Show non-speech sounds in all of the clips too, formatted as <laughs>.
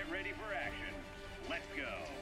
Get ready for action. Let's go.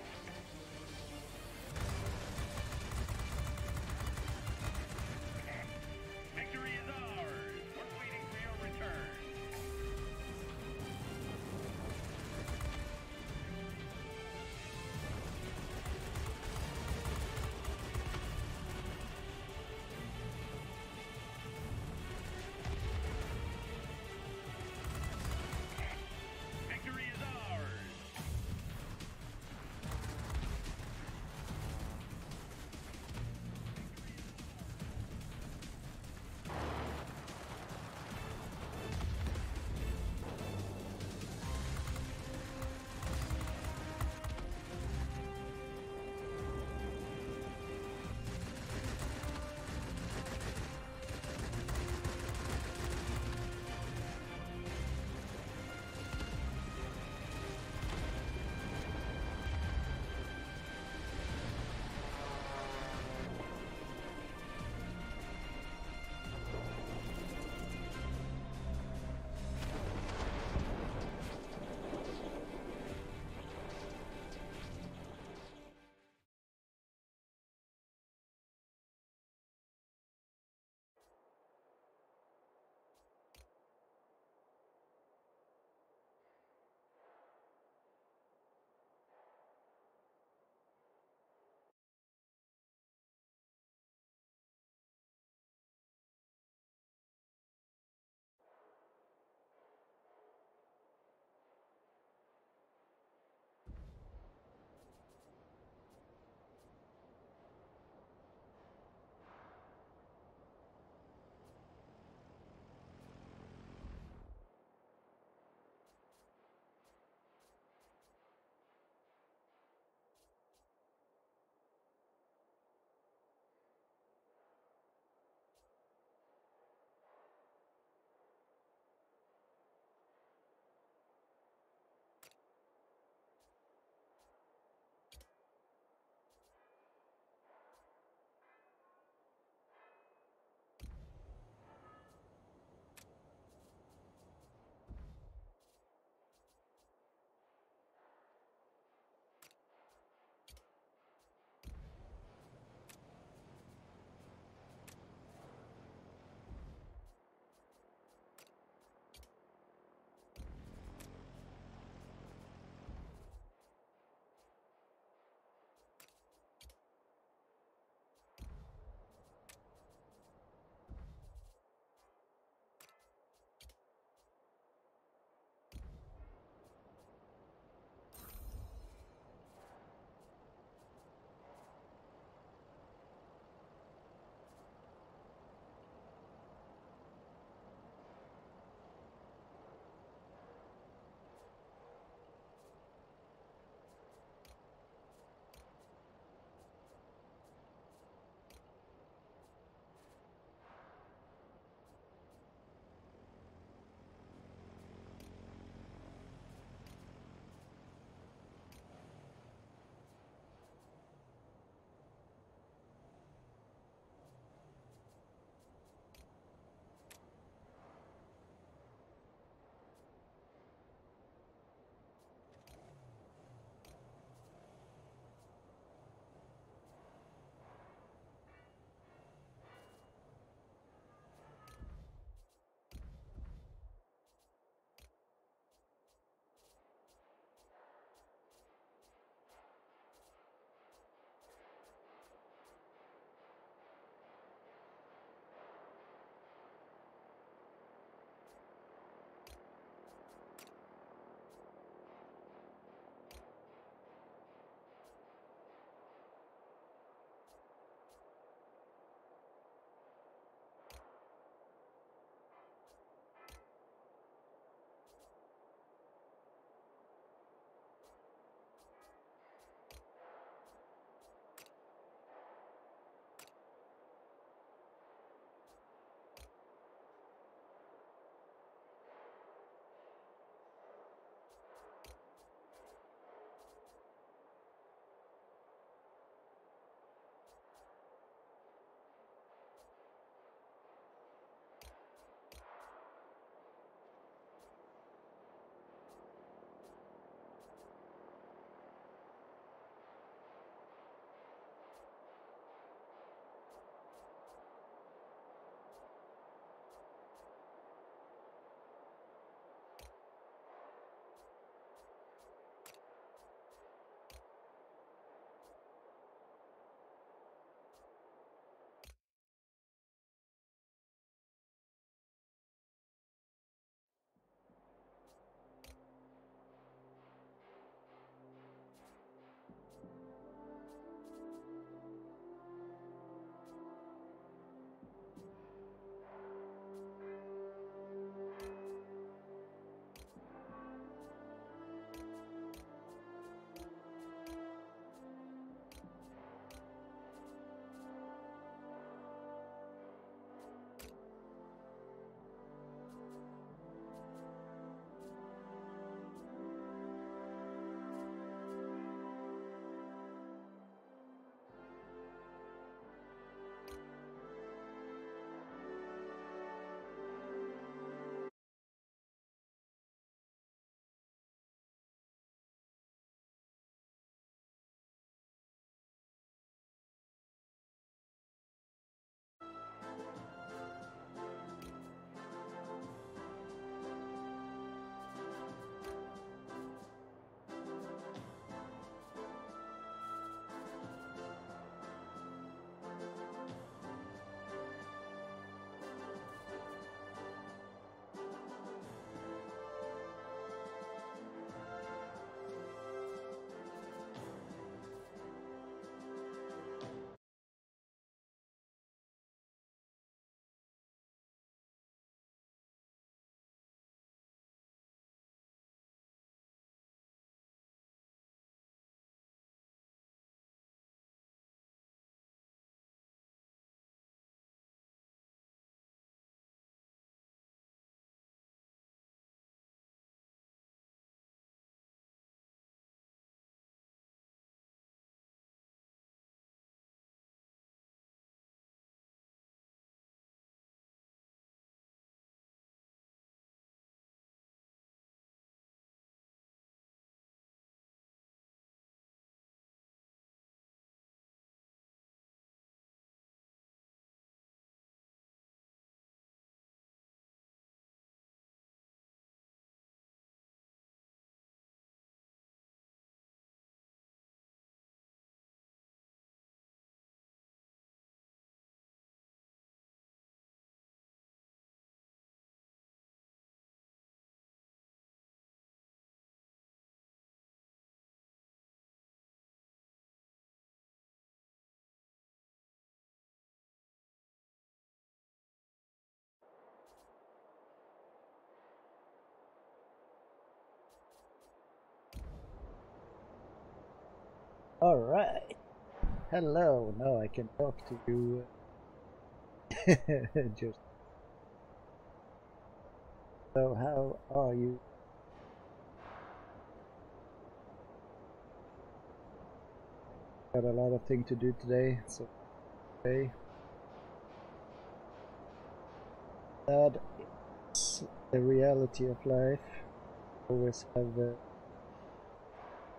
Alright. Hello, now I can talk to you. <laughs> Just. So, how are you? Got a lot of things to do today, so. Okay. That is the reality of life. Always have the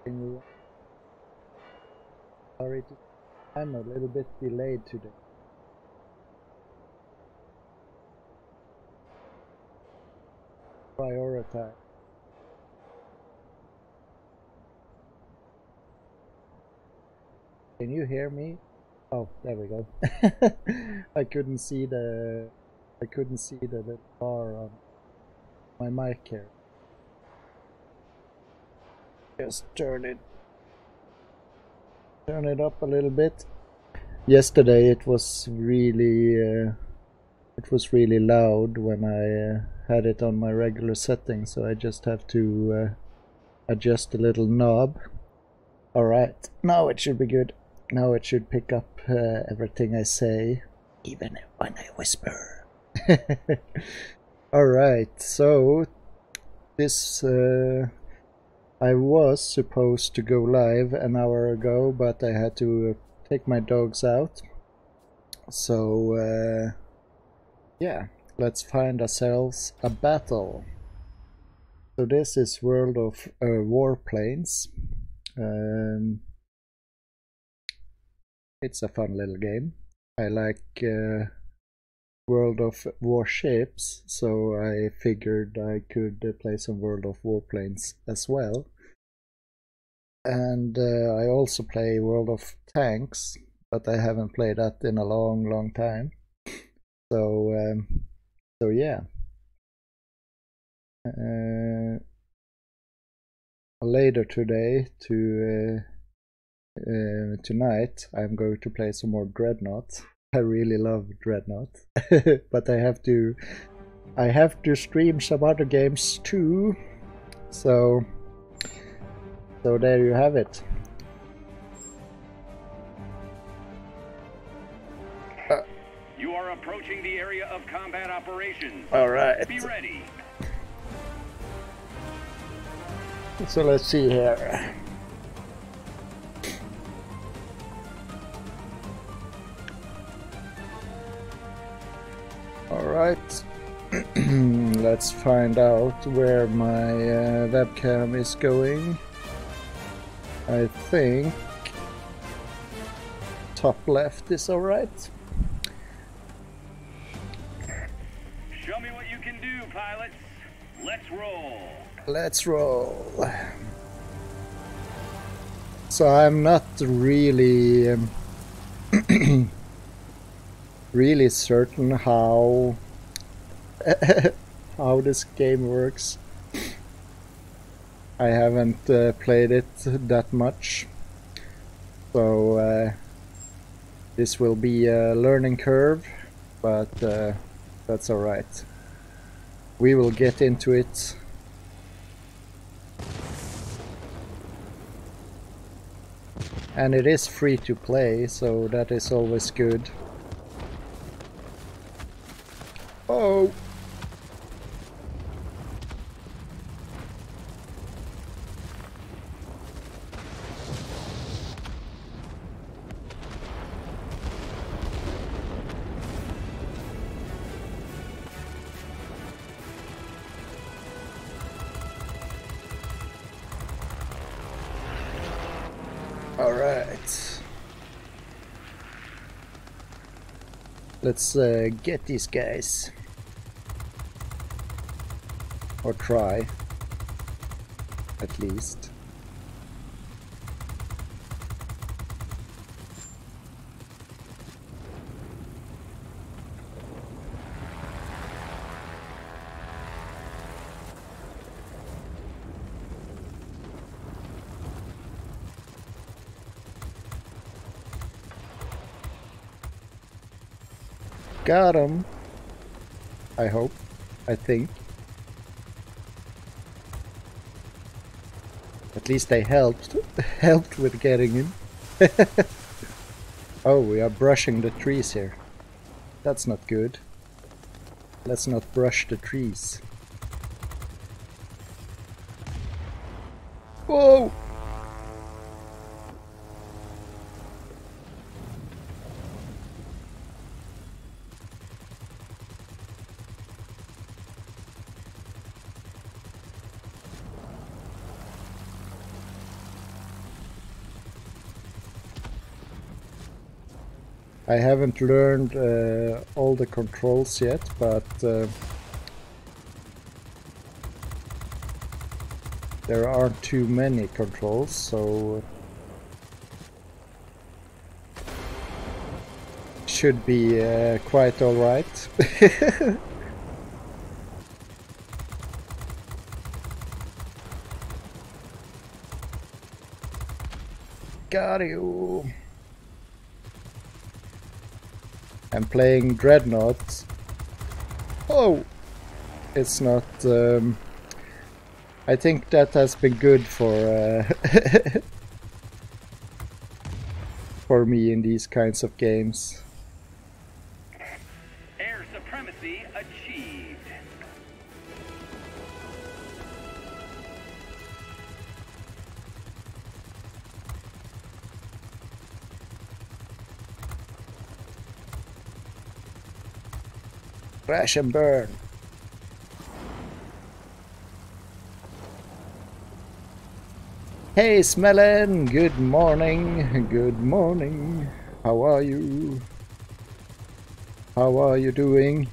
thing. Sorry I'm a little bit delayed today. Prioritize. Can you hear me? Oh, there we go. <laughs> I couldn't see the I couldn't see the little bar on my mic here. Just turn it turn it up a little bit. Yesterday it was really uh, it was really loud when I uh, had it on my regular setting, so I just have to uh, adjust a little knob. Alright, now it should be good. Now it should pick up uh, everything I say, even when I whisper. <laughs> Alright, so this uh, I was supposed to go live an hour ago, but I had to take my dogs out. So, uh, yeah, let's find ourselves a battle. So this is World of uh, Warplanes. Um, it's a fun little game. I like uh, World of Warships, so I figured I could uh, play some World of Warplanes as well. And uh, I also play World of Tanks, but I haven't played that in a long, long time. So, um, so yeah. Uh, later today to uh, uh, tonight, I'm going to play some more Dreadnought. I really love Dreadnought, <laughs> but I have to I have to stream some other games too. So so there you have it. Uh, you are approaching the area of combat operations. All right. Be ready. So let's see here. Alright, <clears throat> let's find out where my uh, webcam is going. I think top left is alright. Show me what you can do, pilots. Let's roll. Let's roll. So I'm not really... Um, <clears throat> really certain how <laughs> how this game works. I haven't uh, played it that much, so uh, this will be a learning curve, but uh, that's alright. We will get into it. And it is free to play, so that is always good. Oh. Let's uh, get these guys. Or try. At least. Got him. I hope. I think. At least they helped <laughs> helped with getting him. <laughs> oh, we are brushing the trees here. That's not good. Let's not brush the trees. Whoa! I haven't learned uh, all the controls yet, but uh, there aren't too many controls, so should be uh, quite alright. <laughs> Got you. Playing Dreadnought. Oh! It's not... Um, I think that has been good for... Uh, <laughs> for me in these kinds of games. Crash and burn. Hey Smellen, good morning, good morning. How are you? How are you doing?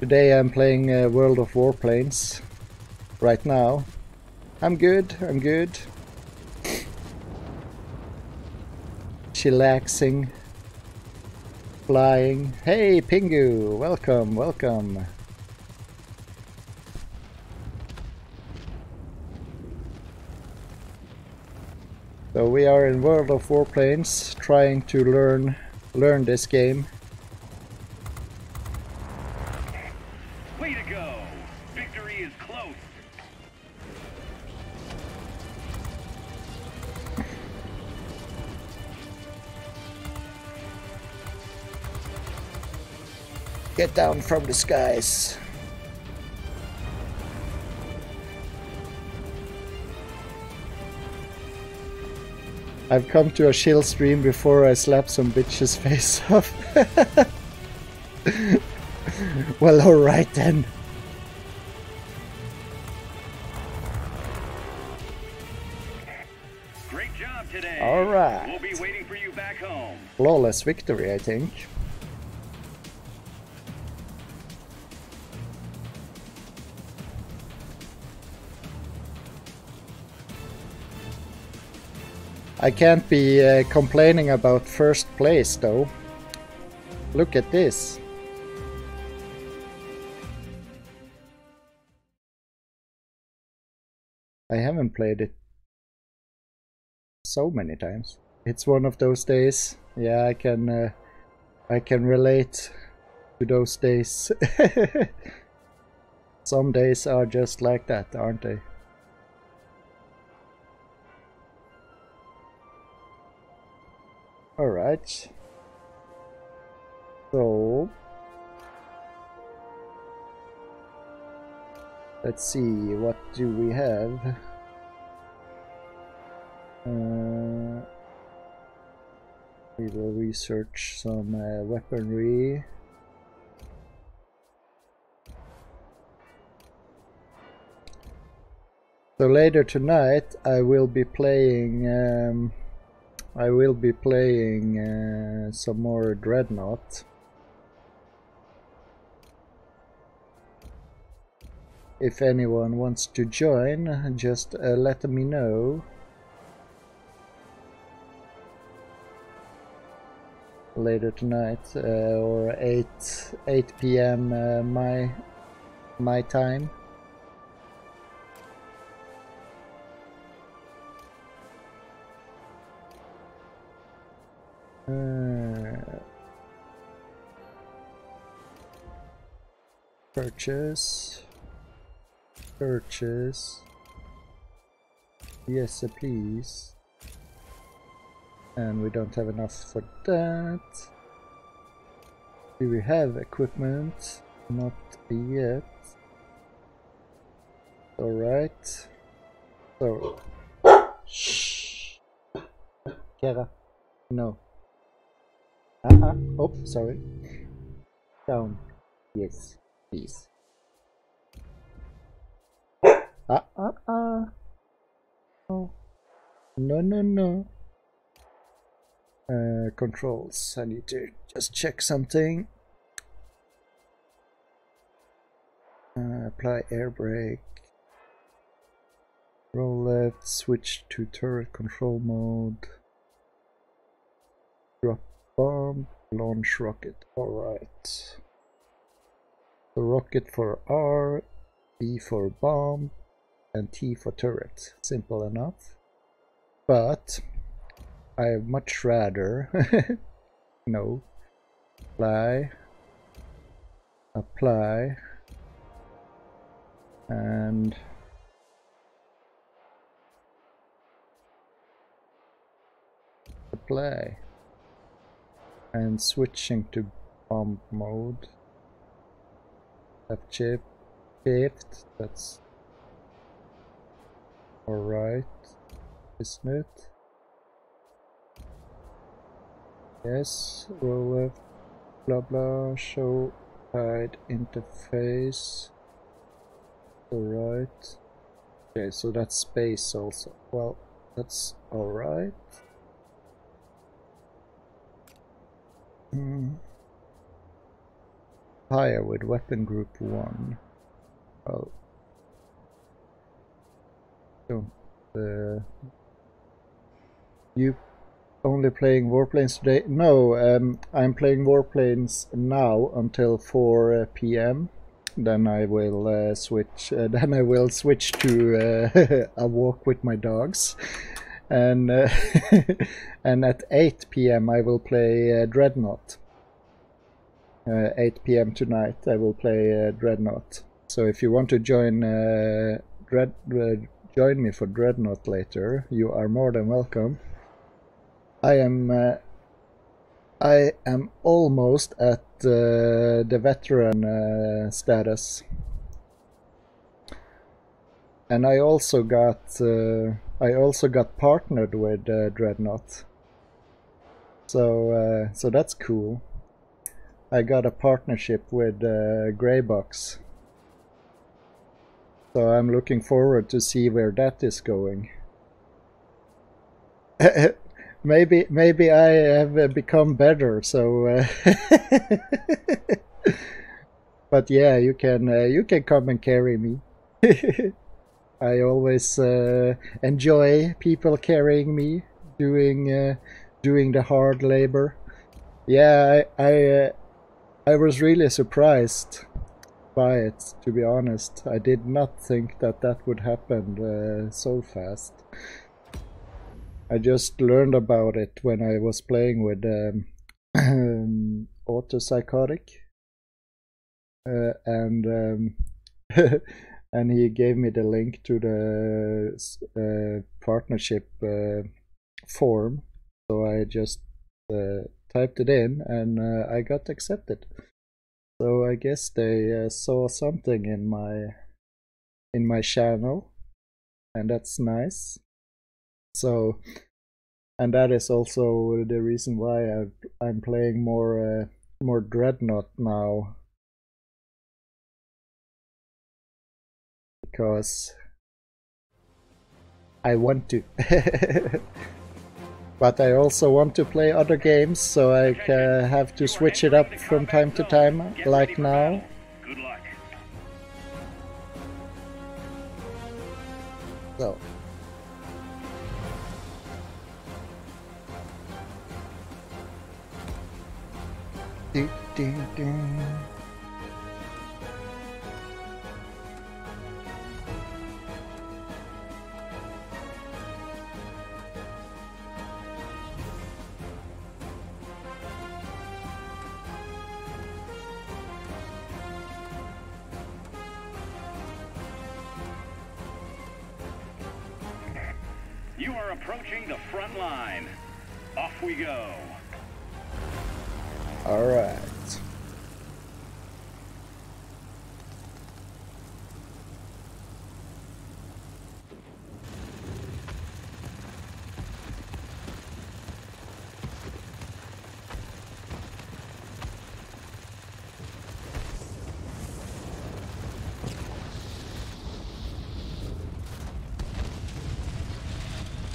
Today I'm playing uh, World of Warplanes right now. I'm good, I'm good. Chillaxing. Flying. Hey Pingu, welcome, welcome. So we are in World of Warplanes trying to learn learn this game. Down from the skies. I've come to a chill stream before I slap some bitch's <laughs> face off. <laughs> well, alright then. Great job today. All right. We'll be waiting for you back home. Flawless victory, I think. I can't be uh, complaining about first place though. Look at this. I haven't played it so many times. It's one of those days. Yeah, I can uh, I can relate to those days. <laughs> Some days are just like that, aren't they? Alright. So let's see what do we have. Uh, we will research some uh, weaponry. So later tonight I will be playing um, I will be playing uh, some more Dreadnought. If anyone wants to join, just uh, let me know. Later tonight uh, or 8 8 p.m. Uh, my my time. Uh, purchase. Purchase. Yes, please. And we don't have enough for that. Do we have equipment? Not yet. Alright. So. Shh. Kara. No. Uh-uh. Oh, sorry. Down. Yes, please. Ah, ah, ah. No. No, no, no. Uh, controls. I need to just check something. Uh, apply air brake. Roll left, switch to turret control mode. Drop bomb, launch rocket. Alright. The rocket for R, B for bomb, and T for turret. Simple enough. But I much rather <laughs> no apply apply and apply and switching to bomb mode. Shift shift that's alright. Isn't it yes roll left blah blah show hide interface. Alright. Okay so that's space also. Well that's alright Higher with weapon group 1. Well. Don't. Uh, you only playing Warplanes today? No, um, I'm playing Warplanes now until 4 uh, p.m. Then I will uh, switch. Uh, <laughs> then I will switch to uh, <laughs> a walk with my dogs and uh, <laughs> and at 8 p.m. I will play uh, Dreadnought. Uh, 8 p.m. tonight I will play uh, Dreadnought. So if you want to join uh, Dread uh, join me for Dreadnought later, you are more than welcome. I am I am almost at the veteran status and I also got uh, I also got partnered with uh, Dreadnought. So uh, so that's cool. I got a partnership with uh, Greybox. So I'm looking forward to see where that is going. <laughs> maybe maybe I have become better. So, uh, <laughs> but yeah, you can uh, you can come and carry me. <laughs> I always uh, enjoy people carrying me, doing uh, doing the hard labor. Yeah, I I, uh, I was really surprised by it. To be honest, I did not think that that would happen uh, so fast. I just learned about it when I was playing with um, <clears throat> autopsychotic, uh, and. Um, <laughs> and he gave me the link to the uh, partnership uh, form. So i just uh, typed it in and uh, i got accepted. So i guess they uh, saw something in my in my channel and that's nice. So and that is also the reason why i am playing more uh, more dreadnought now because I want to. <laughs> but I also want to play other games, so I uh, have to switch it up from time to time, like now. So. Do, do, do. Line. Off we go. Alright.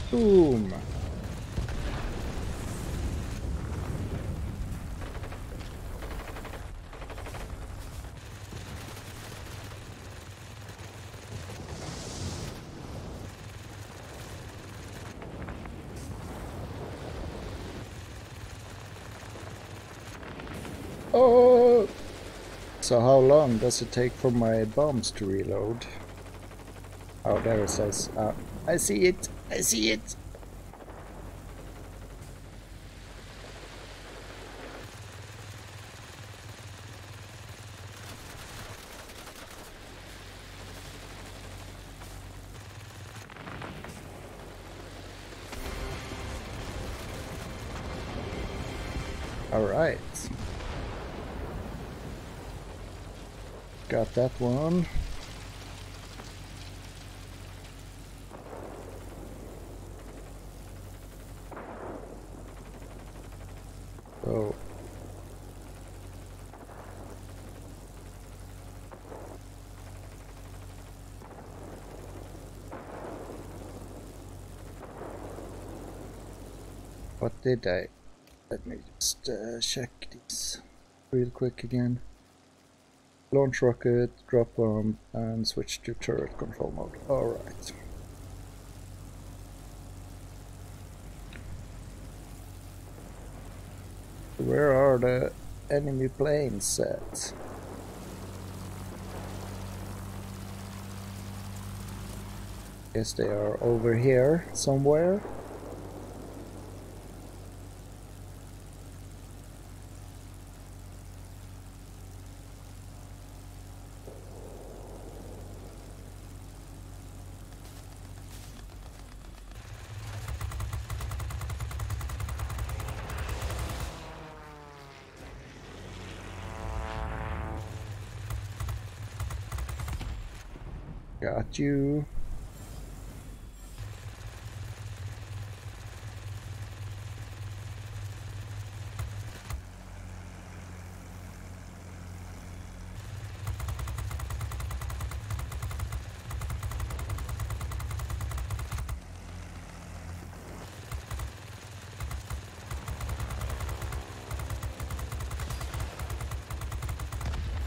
Boom. Oh! So how long does it take for my bombs to reload? Oh, there it says. Uh, I see it! I see it! Alright. Got that one. So what did I? Let me just uh, check these real quick again. Launch rocket, drop bomb, and switch to turret control mode. Alright. Where are the enemy planes at? Guess they are over here somewhere. Got you.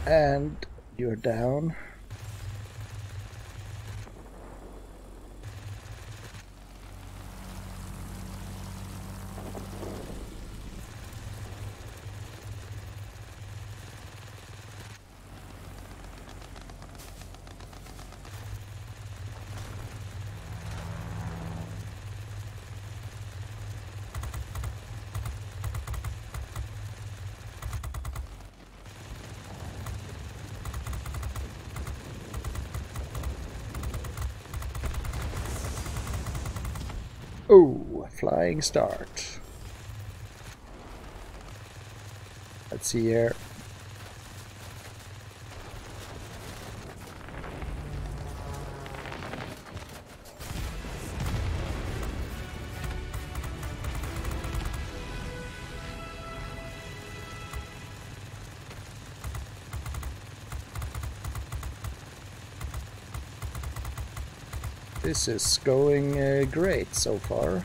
And you're down. Oh, flying start. Let's see here. This is going uh, great so far.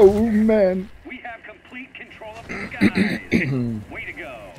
Oh man! We have complete control of the skies. Way to go.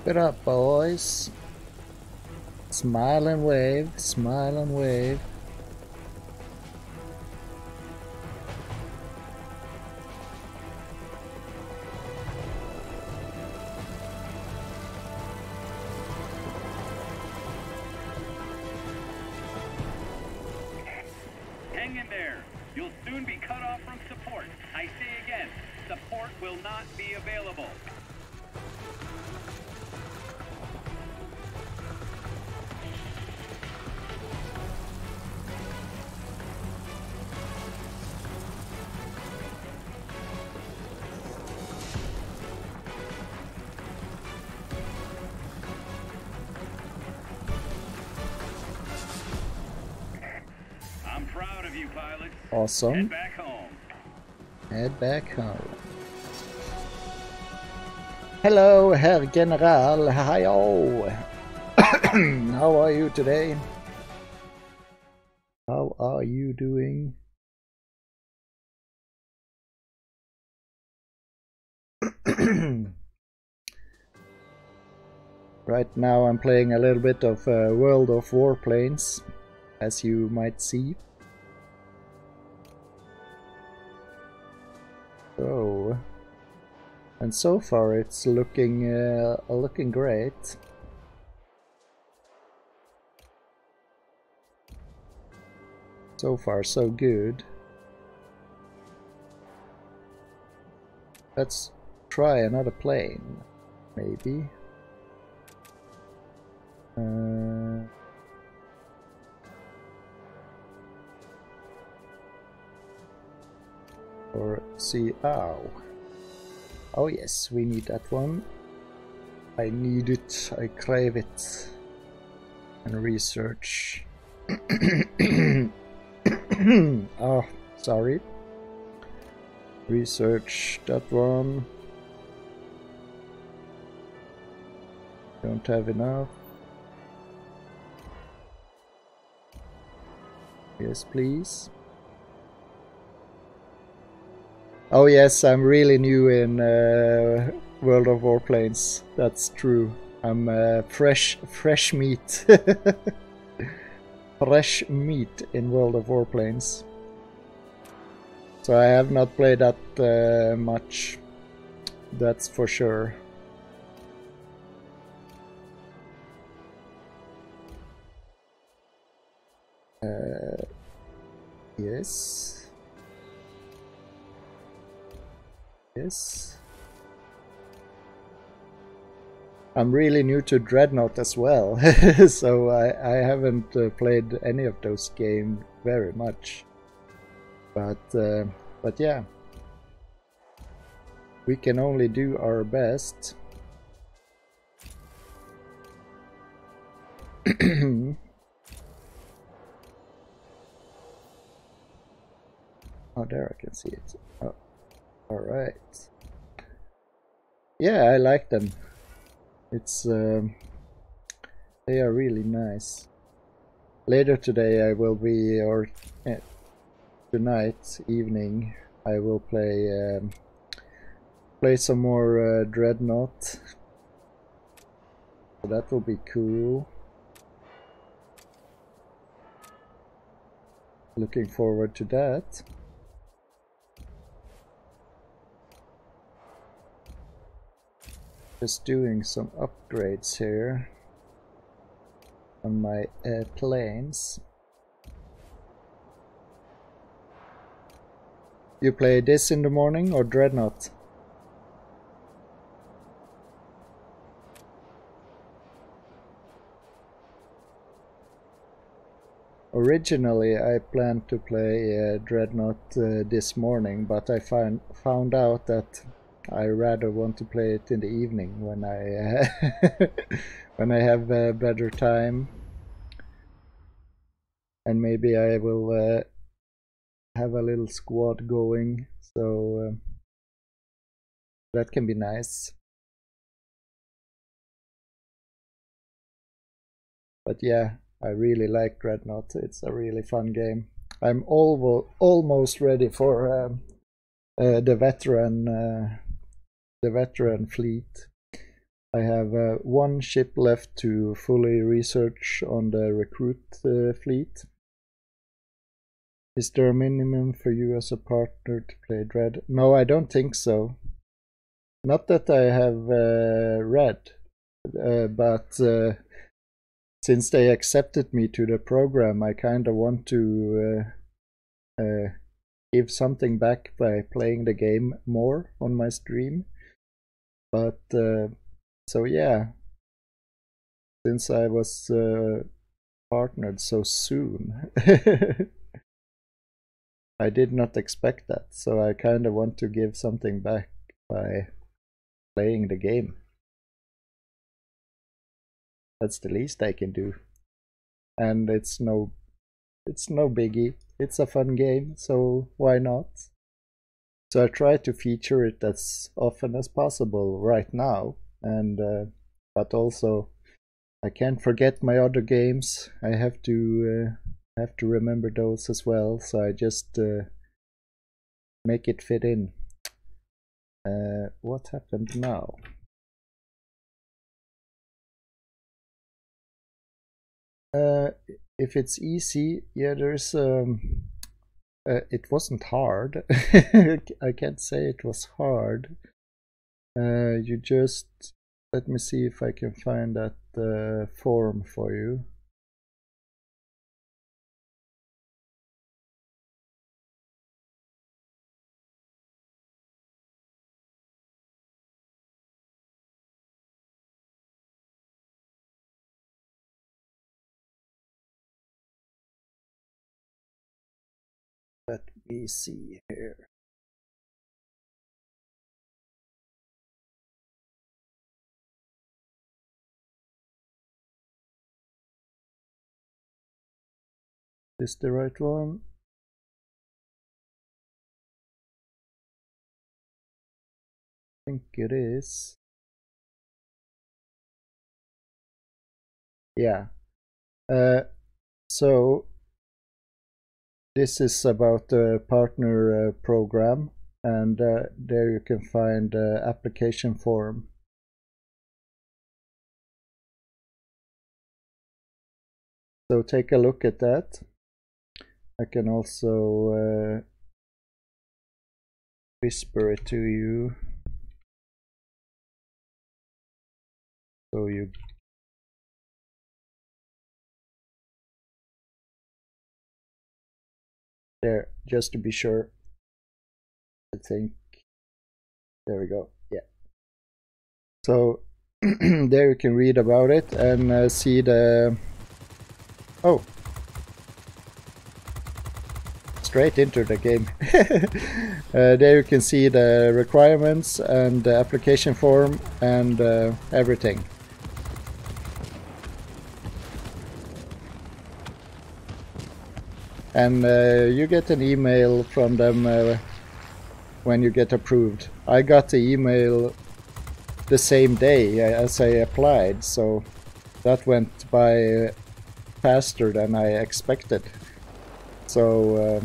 Keep it up, boys. Smile and wave, smile and wave. Pilots. Head back home. Head back home. Hello, Herr General. Hi-oh. <coughs> How are you today? How are you doing? <coughs> right now I'm playing a little bit of uh, World of Warplanes, as you might see. And so far it's looking uh, looking great. So far, so good. Let's try another plane, maybe. Uh, or see ow oh yes we need that one. I need it. I crave it. And research. <coughs> Oh sorry. Research that one. Don't have enough. Yes please Oh yes, I'm really new in uh, World of Warplanes. That's true. I'm uh, fresh, fresh meat. <laughs> fresh meat in World of Warplanes. So I have not played that uh, much. That's for sure. Uh, yes. Yes. I'm really new to Dreadnought as well, <laughs> so I, I haven't uh, played any of those games very much. But uh, but yeah, we can only do our best. <clears throat> oh, there I can see it. Alright. Yeah, I like them. It's um, they are really nice. Later today I will be, or eh, tonight evening, I will play um, play some more uh, Dreadnought. So that will be cool. Looking forward to that. Just doing some upgrades here on my uh, planes. You play this in the morning or Dreadnought? Originally I planned to play uh, Dreadnought uh, this morning, but I find, found out that I rather want to play it in the evening when I uh, <laughs> when I have uh, better time, and maybe I will uh, have a little squad going, so um, that can be nice. But yeah, I really like Dreadnought. It's a really fun game. I'm almo almost ready for um, uh, the veteran uh, the veteran fleet. I have uh, one ship left to fully research on the recruit uh, fleet. Is there a minimum for you as a partner to play Dread? No, I don't think so. Not that I have uh, read, uh, but uh, since they accepted me to the program, I kind of want to uh, give something back by playing the game more on my stream. But uh, so yeah, since I was uh, partnered so soon, <laughs> I did not expect that. So I kind of want to give something back by playing the game. That's the least I can do. And it's no it's no biggie. It's a fun game, so why not? So I try to feature it as often as possible right now, and uh, but also I can't forget my other games. I have to uh, have to remember those as well. So I just uh, make it fit in. Uh, what happened now? Uh, if it's easy, yeah, there's um, uh, it wasn't hard. <laughs> I can't say it was hard. Uh, you just let me see if I can find that uh, form for you. Let me see here. Is the right one? I think it is. Yeah. Uh, so this is about the partner uh, program and uh, there you can find the application form. So take a look at that. I can also uh, whisper it to you so you there just to be sure. I think there we go yeah. So <clears throat> there you can read about it and uh, see the oh. Straight into the game. <laughs> Uh, there you can see the requirements and the application form and uh, everything and uh, you get an email from them uh, when you get approved. I got the email the same day as I applied, so that went by faster than I expected. So uh,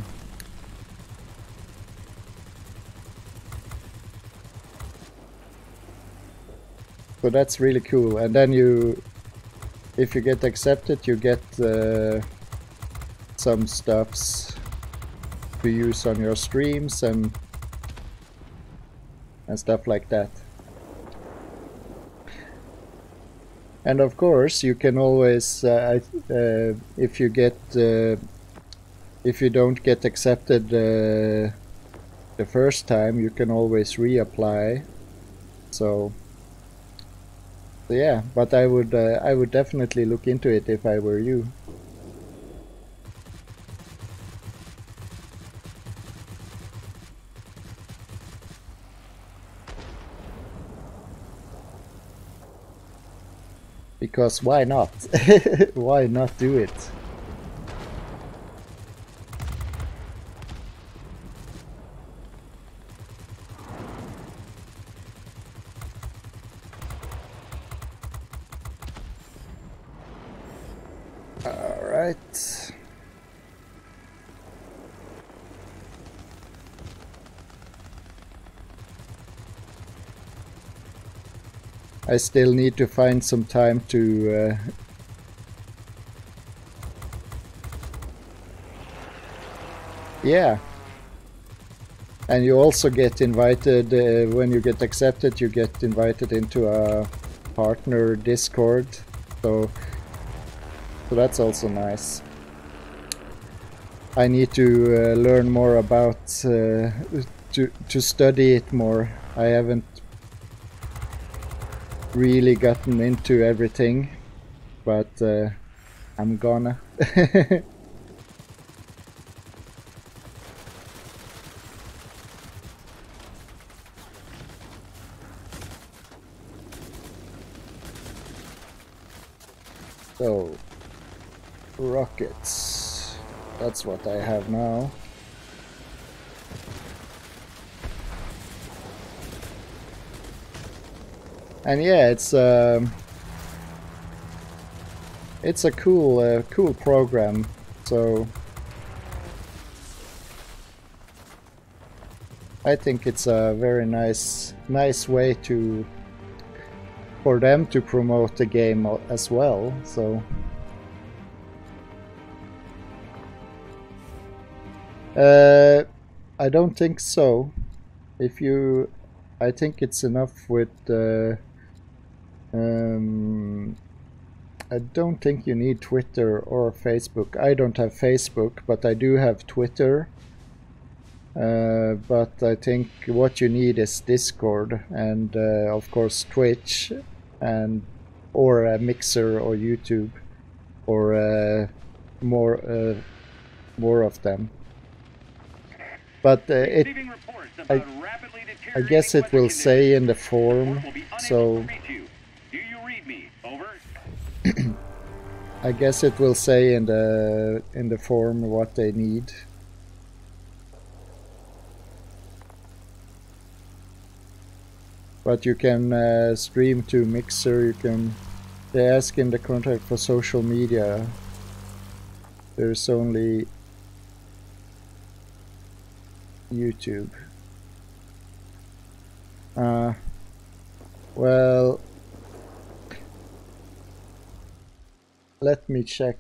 so that's really cool. And then you, if you get accepted, you get uh, some stuffs to use on your streams and and stuff like that. And of course, you can always, uh, uh, if you get, uh, if you don't get accepted uh, the first time, you can always reapply. So, so yeah, but I would, uh, I would definitely look into it if I were you. Because why not? <laughs> why not do it? Alright. I still need to find some time to uh, yeah. And you also get invited uh, when you get accepted you get invited into a partner discord. So so that's also nice. I need to uh, learn more about uh, to to study it more. I haven't really gotten into everything, but uh, I'm gonna. <laughs> so, rockets. That's what I have now. And yeah, it's um, it's a cool uh, cool program. So I think it's a very nice nice way to for them to promote the game as well. So. Uh, I don't think so. If you, I think it's enough with uh, um, I don't think you need Twitter or Facebook. I don't have Facebook, but I do have Twitter. Uh, but I think what you need is Discord and uh, of course Twitch and or a Mixer or YouTube or uh, more uh, more of them. But uh, it, I, I guess it will say in the form, so I guess it will say in the in the form what they need. But you can uh, stream to Mixer, you can... They ask in the contract for social media. There's only YouTube. Uh, well, Let me check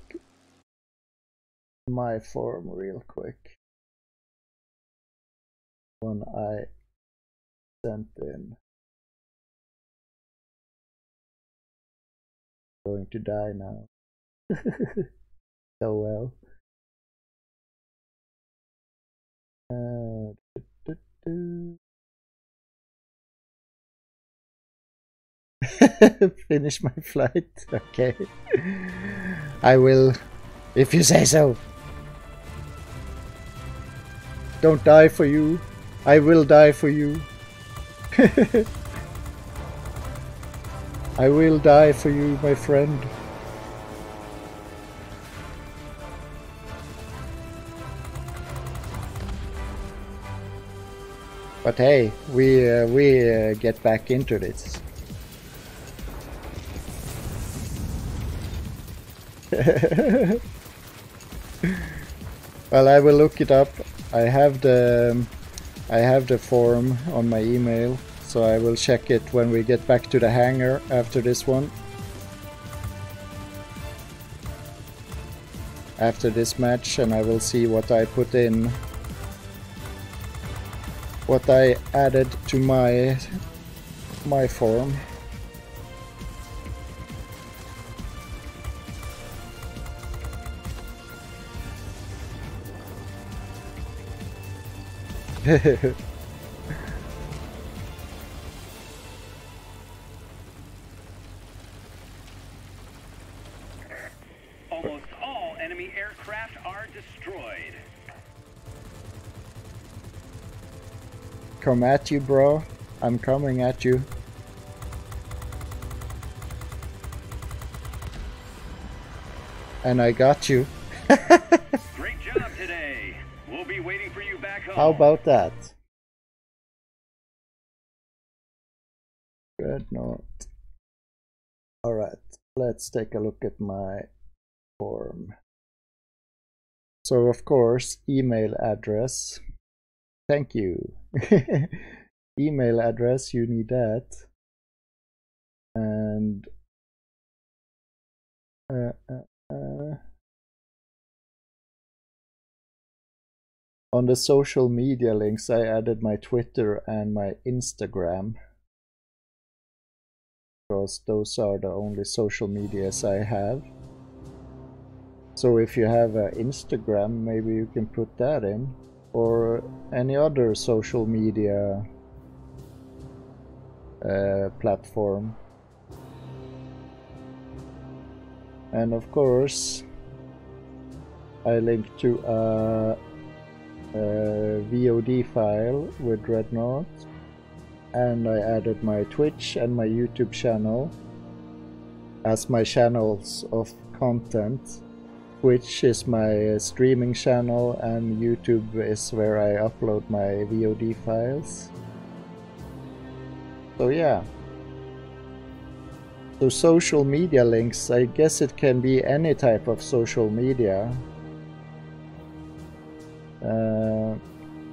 my form real quick. When I sent in. Going to die now. so <laughs> well. Uh, do, do, do. <laughs> Finish my flight. Okay. I will, if you say so. Don't die for you. I will die for you. <laughs> I will die for you, my friend. But hey, we uh, we uh, get back into this. <laughs> well, I will look it up. I have the um, I have the form on my email, so I will check it when we get back to the hangar after this one. After this match, and I will see what I put in, what I added to my my form. Almost all enemy aircraft are destroyed. Come at you, bro. I'm coming at you. And I got you. <laughs> How about that? Dreadnought. Alright, let's take a look at my form. So of course, email address. Thank you. <laughs> email address, you need that. And uh, uh, uh. On the social media links, I added my Twitter and my Instagram because those are the only social medias I have. So if you have an Instagram, maybe you can put that in, or any other social media uh, platform. And of course, I link to a, a VOD file with Dreadnought and I added my Twitch and my YouTube channel as my channels of content. Twitch is my streaming channel and YouTube is where I upload my VOD files. So yeah. So social media links, I guess it can be any type of social media. Uh,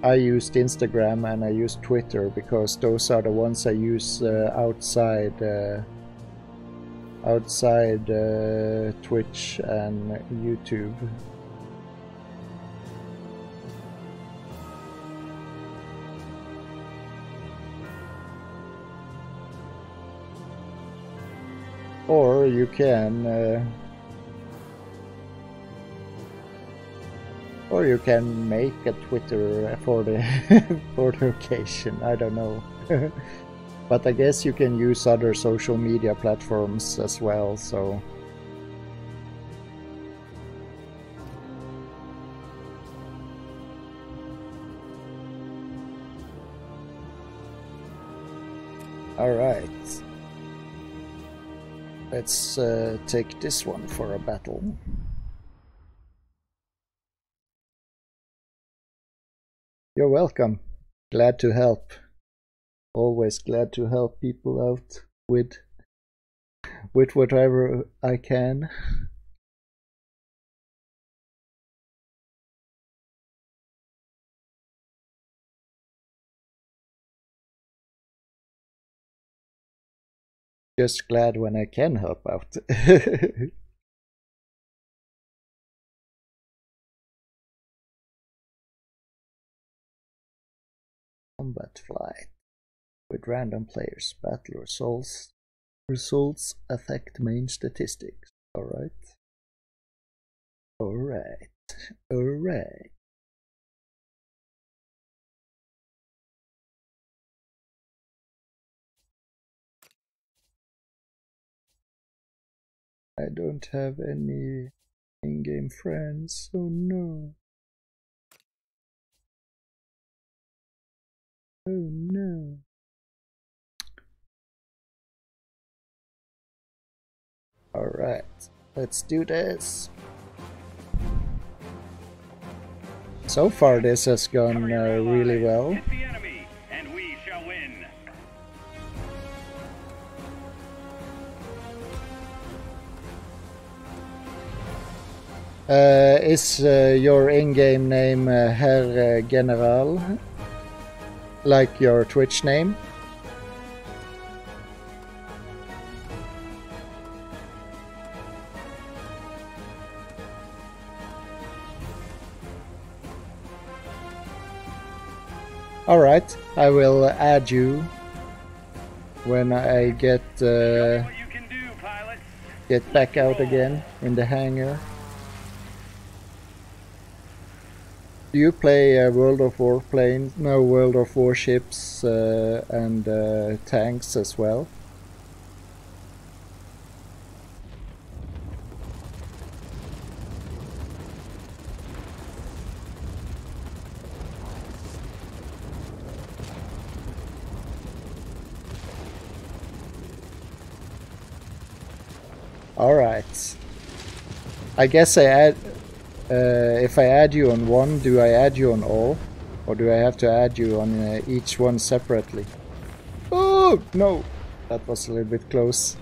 I used Instagram and I used Twitter because those are the ones I use uh, outside uh, outside uh, Twitch and YouTube. Or you can uh, Or you can make a Twitter for the <laughs> for the occasion. I don't know. <laughs> but I guess you can use other social media platforms as well, so Alright. Let's uh, take this one for a battle. You're welcome. Glad to help. Always glad to help people out with with whatever I can. Just glad when I can help out. <laughs> combat flight with random players. Battle results results affect main statistics. Alright. Alright. Alright. I don't have any in-game friends, so no. Oh no. Alright, let's do this. So far this has gone uh, really well. Uh, is uh, your in-game name uh, Herr General? Like your Twitch name. Alright, I will add you when I get uh, get back out again in the hangar. Do you play uh, World of Warplanes, no World of Warships uh, and uh, tanks as well? All right. I guess I add... Uh, if I add you on one, do I add you on all? Or do I have to add you on uh, each one separately? Oh, no! That was a little bit close.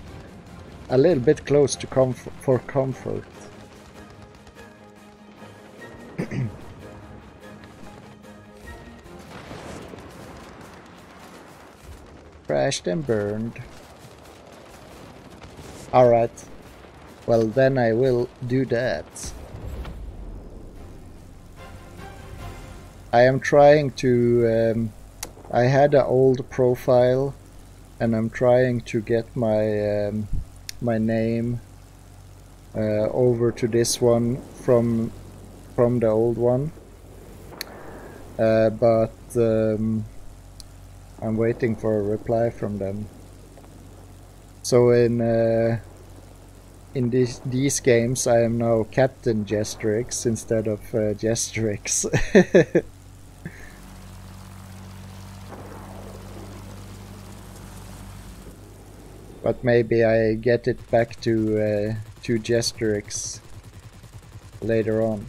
A little bit close to comf for comfort. <coughs> Crashed and burned. Alright. Well, then I will do that. I am trying to... Um, I had an old profile and I'm trying to get my um, my name uh, over to this one from from the old one. Uh, but um, I'm waiting for a reply from them. So in uh, in these these games I am now Captain Gestirix instead of uh, Gestirix <laughs> but maybe I get it back to uh, to Gestirix later on.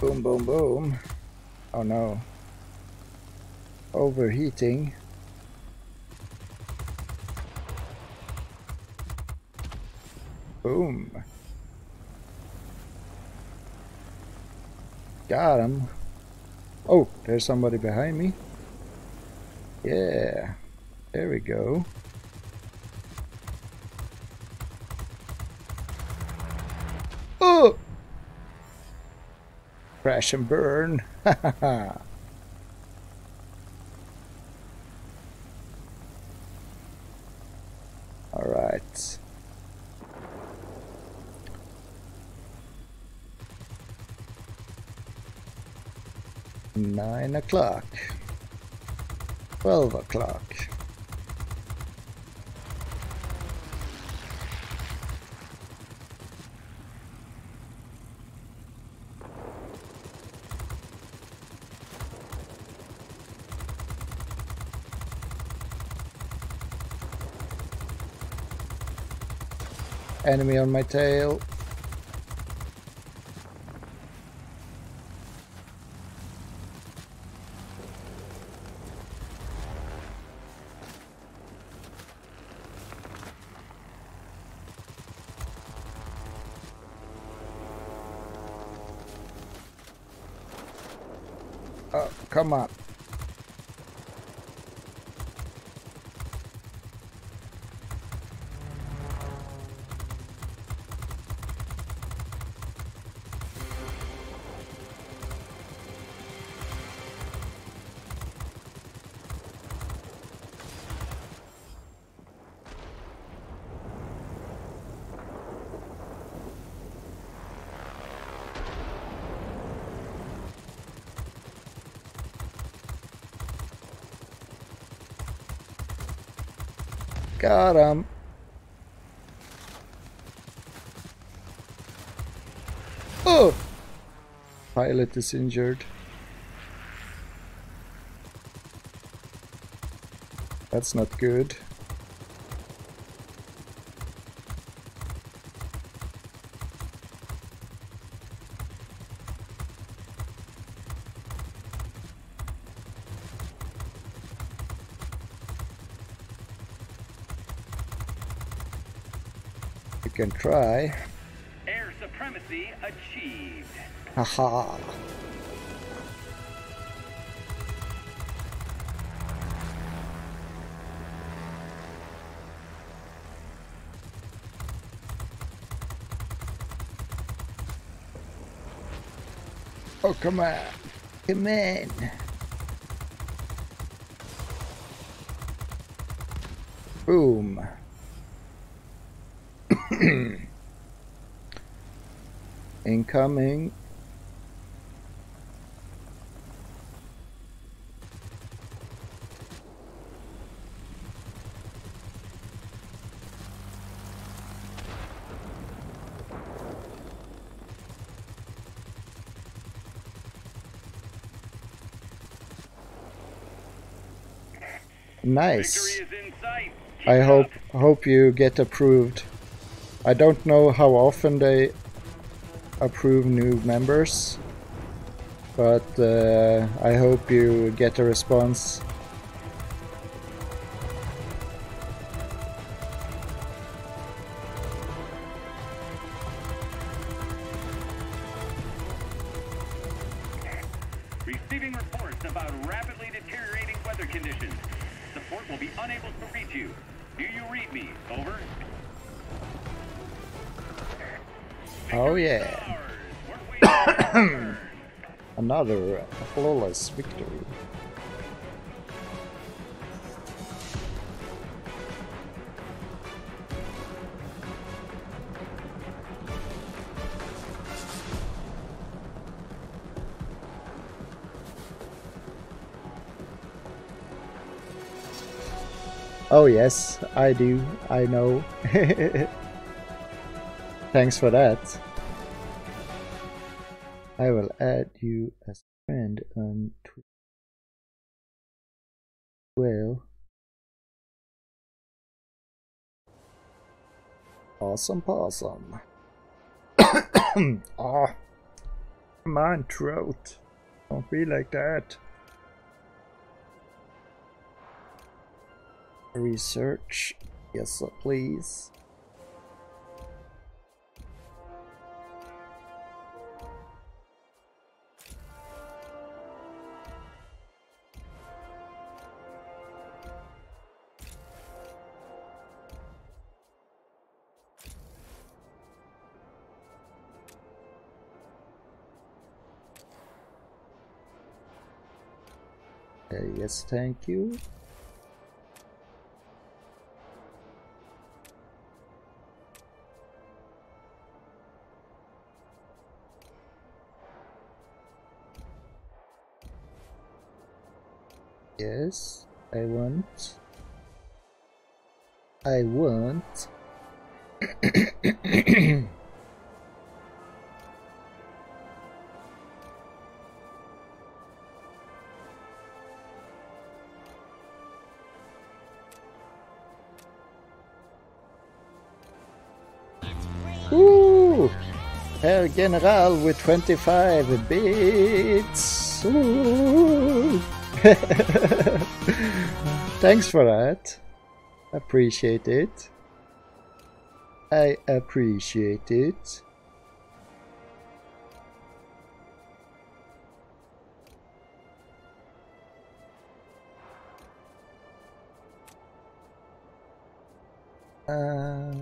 Boom, boom, boom. Oh no. Overheating. Boom. Got him. Oh, there's somebody behind me. Yeah. There we go. Oh! Crash and burn. <laughs> Alright. Nine o'clock. Twelve o'clock. Enemy on my tail. Got him. Oh! Pilot is injured. That's not good. Can try. Air supremacy achieved. Haha. Oh, come on. Come in. Boom. <clears throat> Incoming. Nice. I hope hope you get approved. I don't know how often they approve new members, but uh, I hope you get a response. Receiving reports about rapidly deteriorating weather conditions. Support will be unable to reach you. Do you read me? Over. Oh yeah, is ours. We're waiting for your return. another flawless victory. Oh yes, I do. I know. <laughs> Thanks for that. I will add you as a friend on Twitter. Well. Awesome possum. <coughs> Ah, come on, throat. Don't be like that. Research, yes, please. Yes, thank you. Yes, I want. I want. <coughs> General with 25 bits! <laughs> Thanks for that. Appreciate it. I appreciate it. Uh,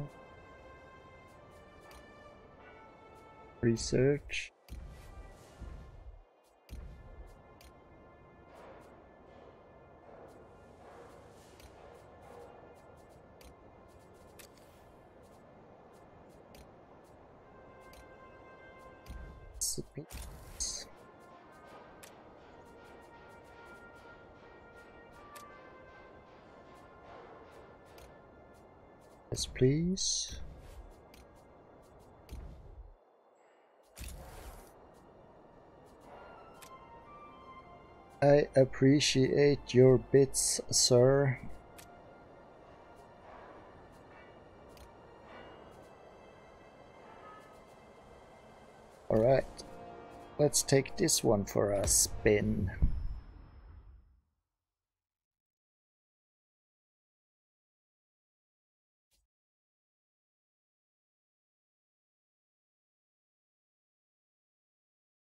research. Yes, please. I appreciate your bits, sir. Alright, let's take this one for a spin.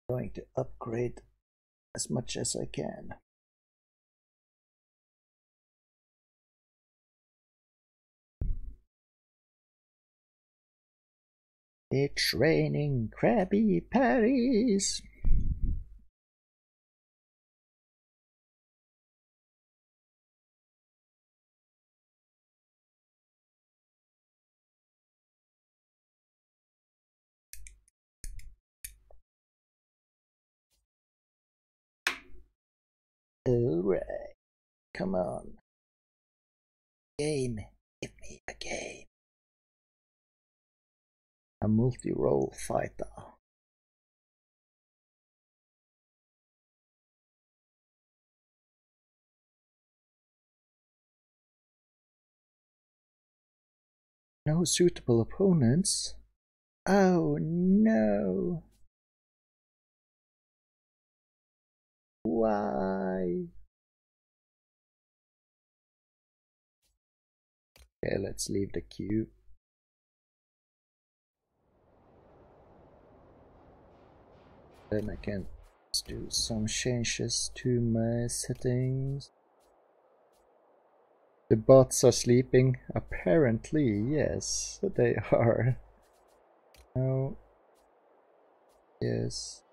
Going to upgrade as much as I can. It's raining Krabby Patties. Come on. Game. Give me a game. A multi-role fighter. No suitable opponents. Oh no. Why? Okay, let's leave the queue. Then I can do some changes to my settings. The bots are sleeping. Apparently, yes, they <laughs> are. No. Yes.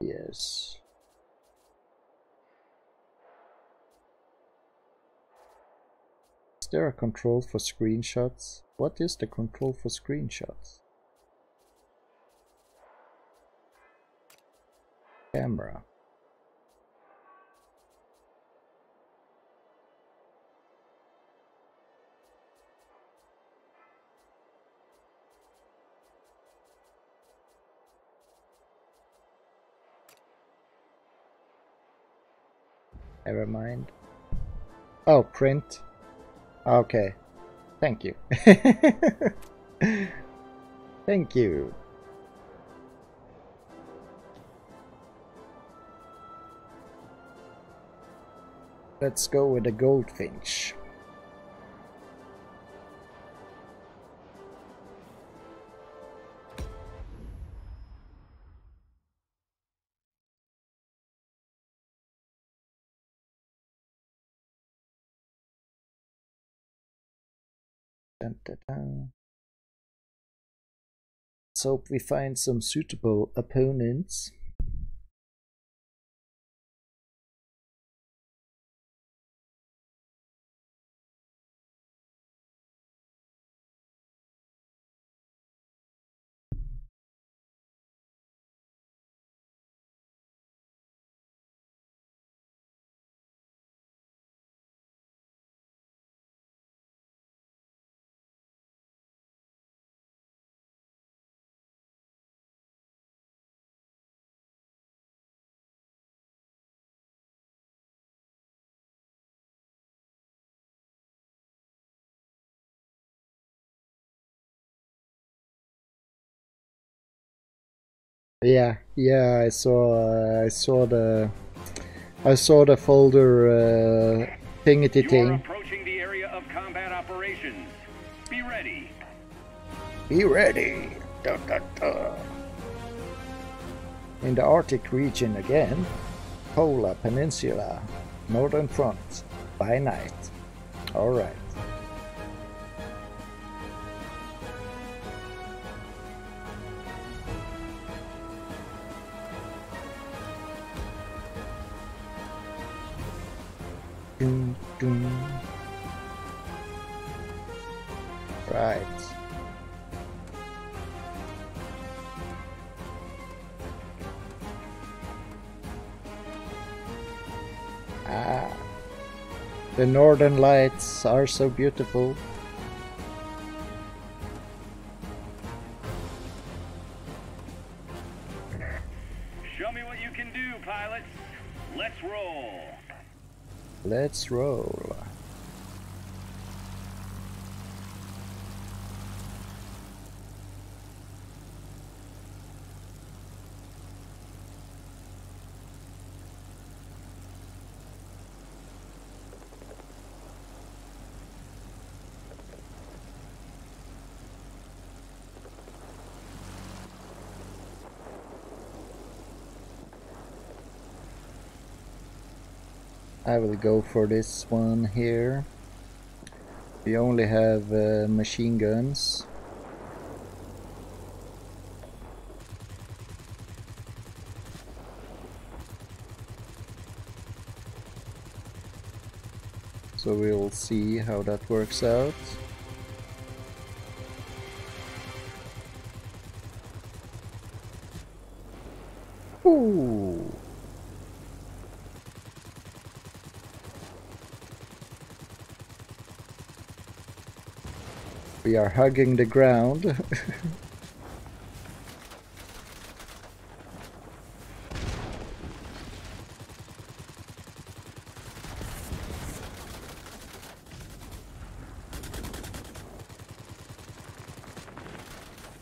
Yes. There a control for screenshots? What is the control for screenshots? Camera. Never mind. Oh, print. Okay. Thank you. <laughs> Thank you. Let's go with the goldfinch. Dun, dun. Let's hope we find some suitable opponents. Yeah, yeah, I saw, uh, I saw the, I saw the folder uh, thingity thing. approaching the area of combat operations. Be ready. Be ready. Dun, dun, dun. In the Arctic region again, Kola Peninsula, Northern Front, by night. Alright. Dun, dun. Right. Ah, the northern lights are so beautiful. Let's roll. I will go for this one here. We only have uh, machine guns. So we'll see how that works out. Ooh. We are hugging the ground. <laughs>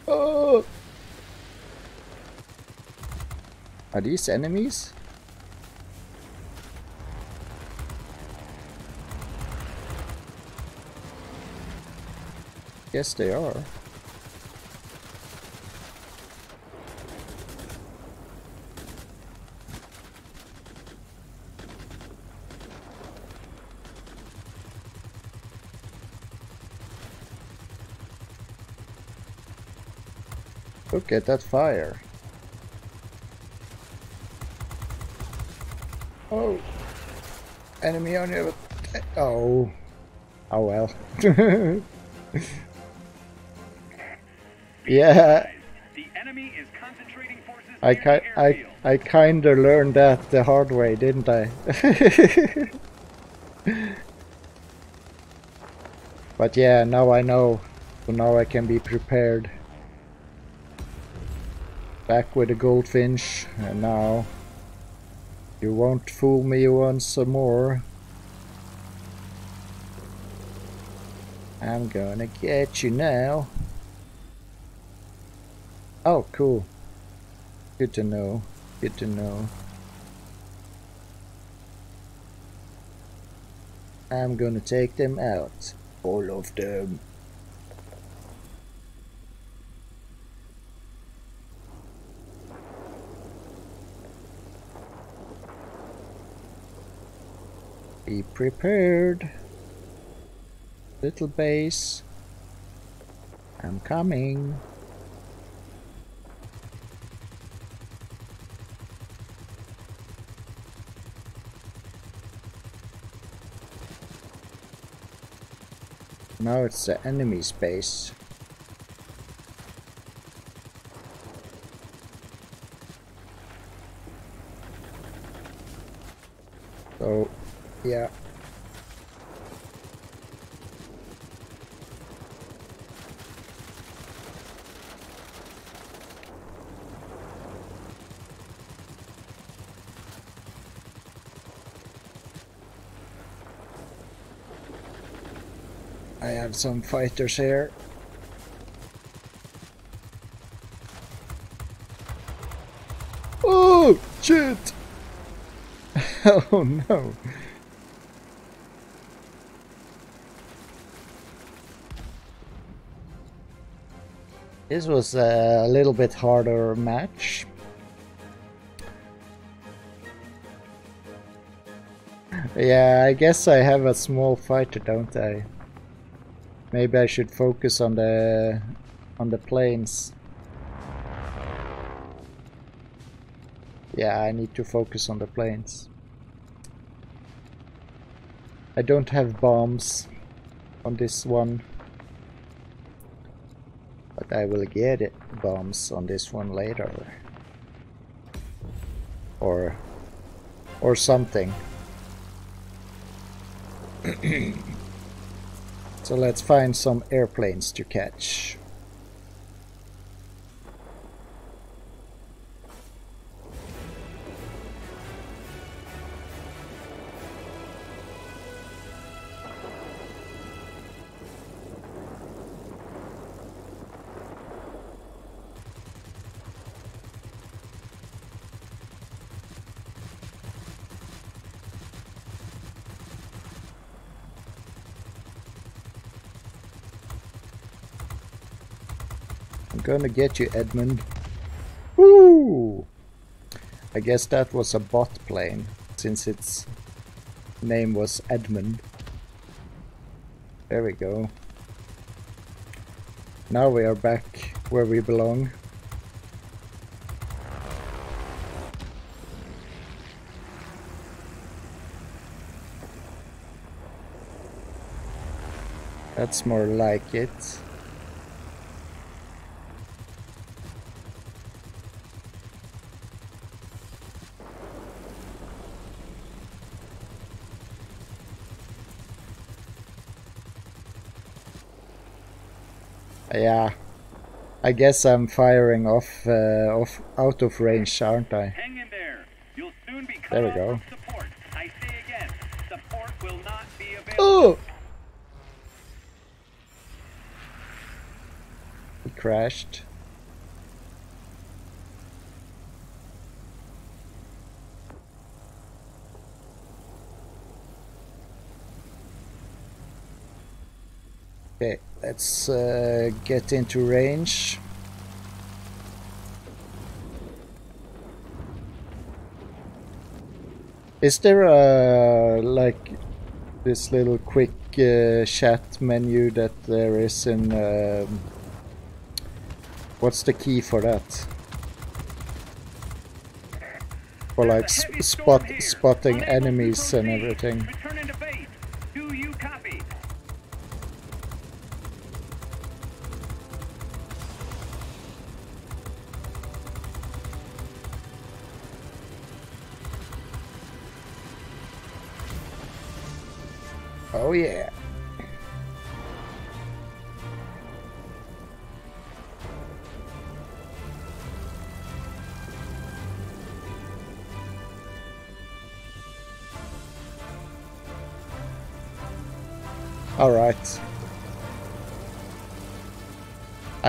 oh! Are these enemies? Yes, they are. Look at that fire. Oh. Enemy on your... Oh. Oh well. <laughs> yeah. The enemy is concentrating forces I near ki I. I kinda learned that the hard way, didn't I? <laughs> but yeah, now I know. So now I can be prepared. Back with the goldfinch, and now you won't fool me once more. I'm gonna get you now. Oh, cool. Good to know. Good to know. I'm gonna take them out. All of them. Be prepared. Little base. I'm coming. Now it's the enemy space. So, yeah. I have some fighters here. Oh, shit! <laughs> oh no. This was a little bit harder match. Yeah, I guess I have a small fighter, don't I? Maybe I should focus on the on the planes. Yeah, I need to focus on the planes. I don't have bombs on this one. But I will get it bombs on this one later. Or or something. <clears throat> So let's find some airplanes to catch. Gonna get you, Edmund. Woo! I guess that was a bot plane, since its name was Edmund. There we go. Now we are back where we belong. That's more like it. Yeah, I guess I'm firing off, uh, off out of range, aren't I? Hang in there. You'll soon be There we go. support. I say again, support will not be available. Oh! He crashed. Okay, let's uh, get into range. Is there a like this little quick uh, chat menu that there is in? Um, what's the key for that? For like sp spot spotting enemies and everything.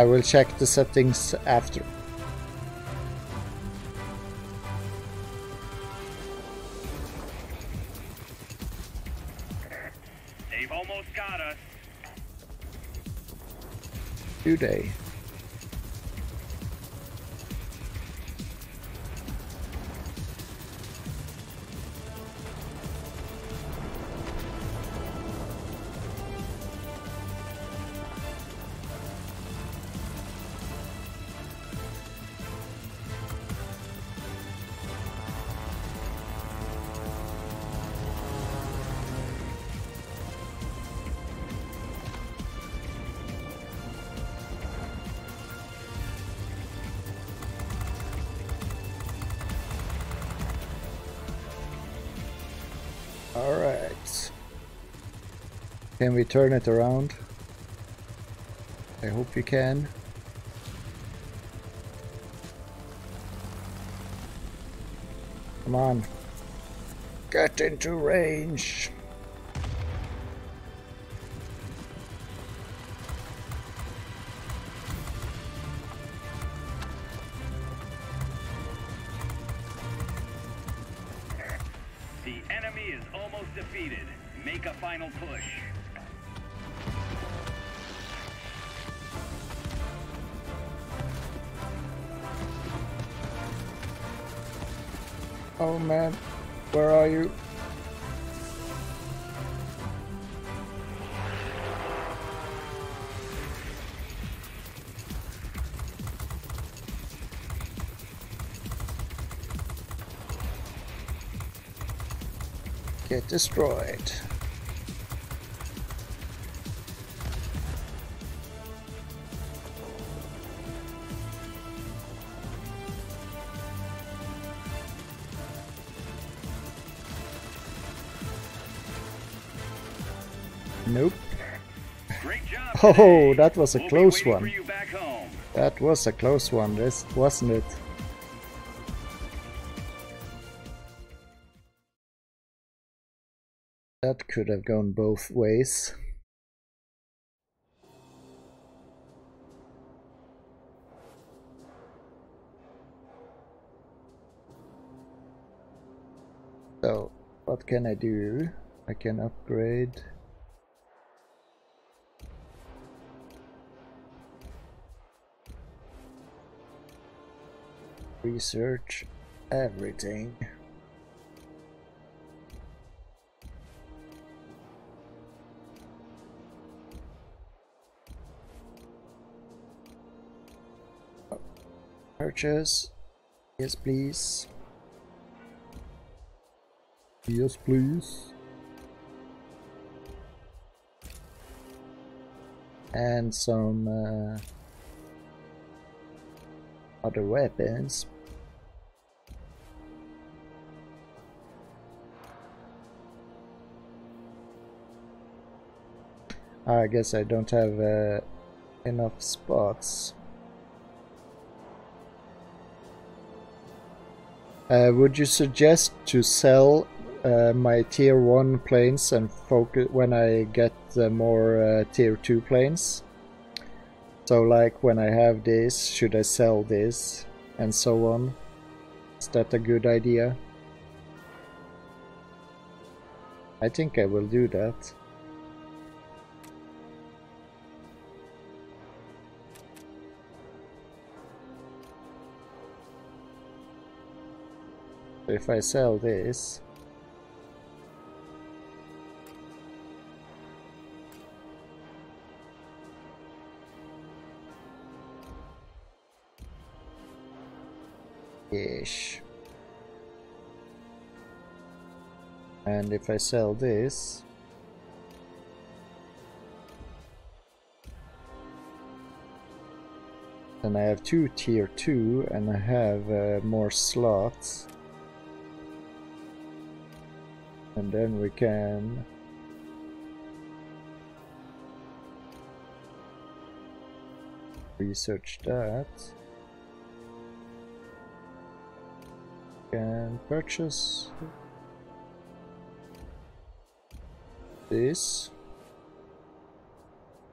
I will check the settings after. They've almost got us. Do they? Can we turn it around? I hope you can. Come on. Get into range. Get destroyed. Nope. Great job. <laughs> Oh, that was a We'll close one. For you back home. That was a close one, this wasn't it? Could have gone both ways. So, what can I do? I can upgrade. Research everything. Purchase. Yes, please. Yes, please. And some uh, other weapons. I guess I don't have uh, enough spots. Uh, would you suggest to sell uh, my tier 1 planes and focus when I get the more uh, tier 2 planes? So like when I have this, should I sell this? And so on. Is that a good idea? I think I will do that. If I sell this, ish. And if I sell this, then I have two tier 2 and I have uh, more slots. And then we can research that. Can purchase this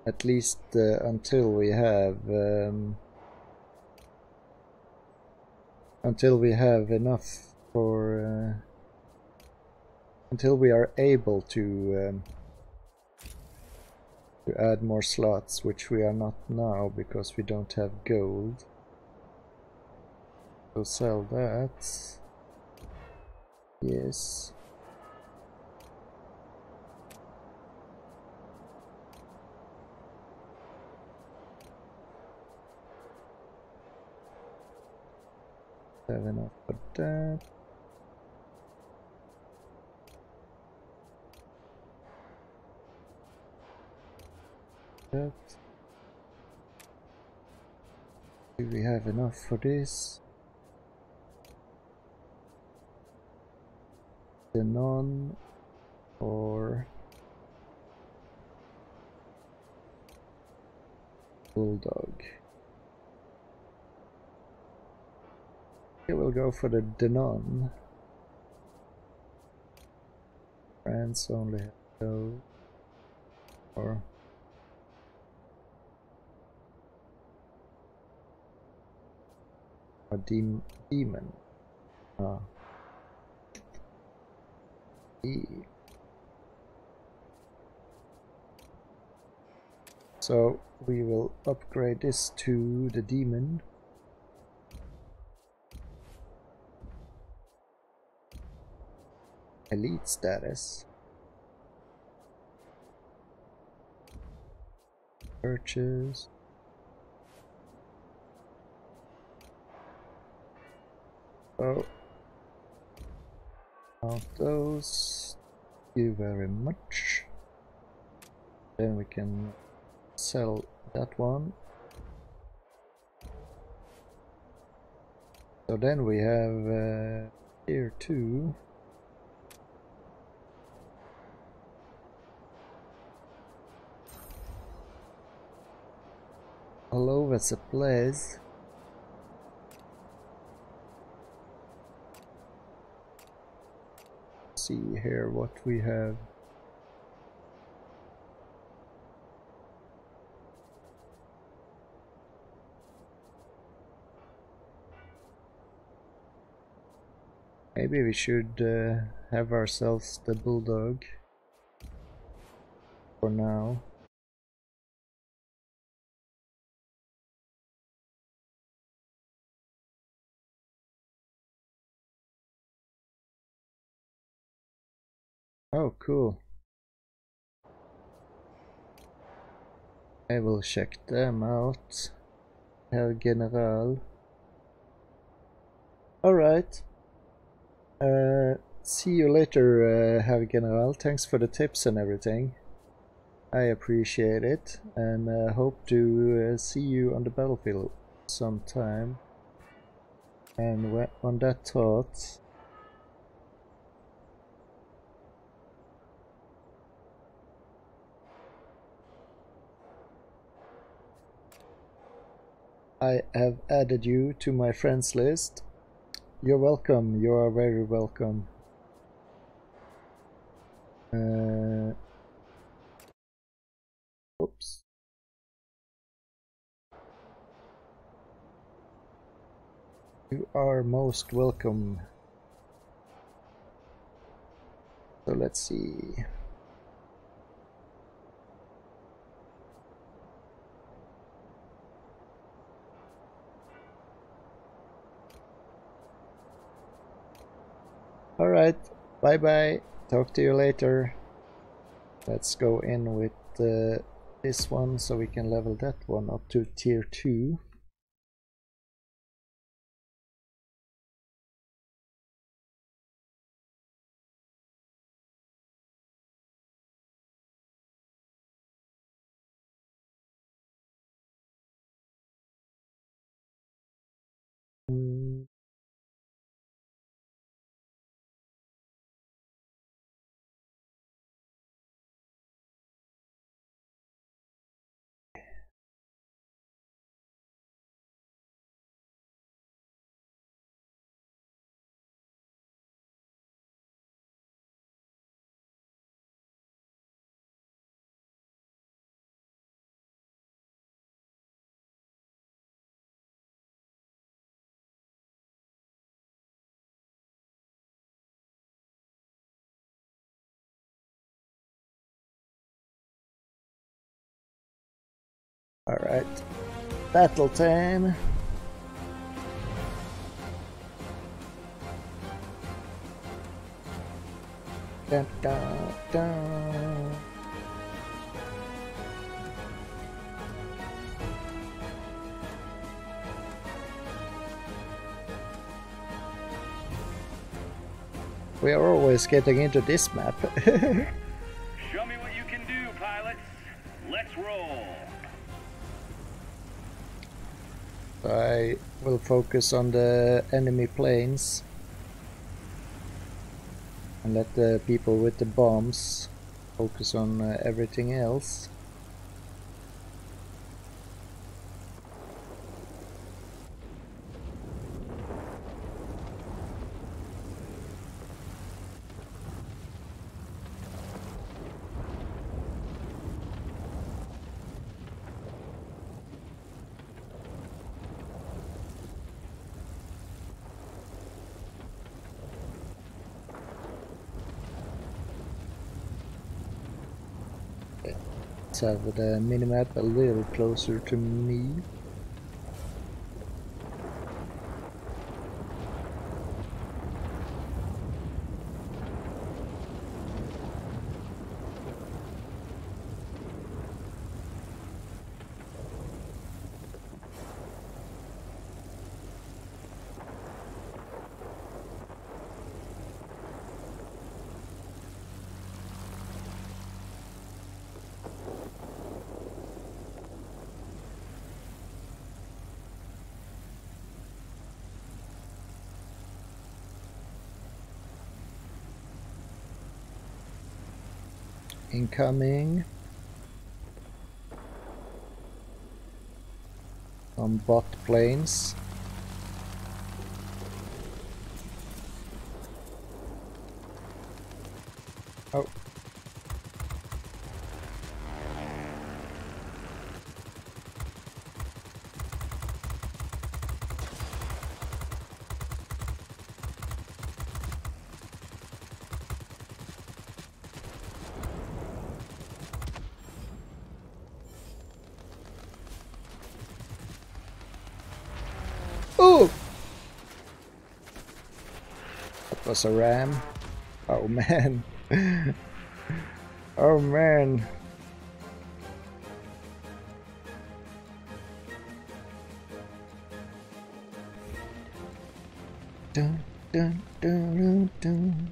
at least uh, until we have um, until we have enough for uh, until we are able to um, to add more slots which we are not now because we don't have gold. So sell that. Yes. Have enough for that. That. Do we have enough for this? The or bulldog. Okay, we'll go for the Demon. France only go or a dem demon. Ah. E. So we will upgrade this to the demon. elite status. Purchase. Oh. Count those. Thank you very much. Then we can sell that one. So then we have uh, here two. all over the place. See here what we have. Maybe we should uh, have ourselves the bulldog for now. Oh, cool. I will check them out. Herr General. Alright. Uh, see you later, uh, Herr General. Thanks for the tips and everything. I appreciate it and uh, hope to uh, see you on the battlefield sometime. And on that thought, I have added you to my friends list. You're welcome. You are very welcome. Uh, oops. You are most welcome. So let's see. Alright, bye bye. Talk to you later. Let's go in with uh, this one so we can level that one up to tier 2. Alright. Battle time. Dun, dun, dun. We are always getting into this map. <laughs> Show me what you can do, pilots. Let's roll. I will focus on the enemy planes and let the people with the bombs focus on uh, everything else. Have the minimap a little closer to me. Incoming. Some bot planes. Oh. Oh! Was a ram. Oh man. <laughs> oh man. Dun, dun, dun, dun, dun.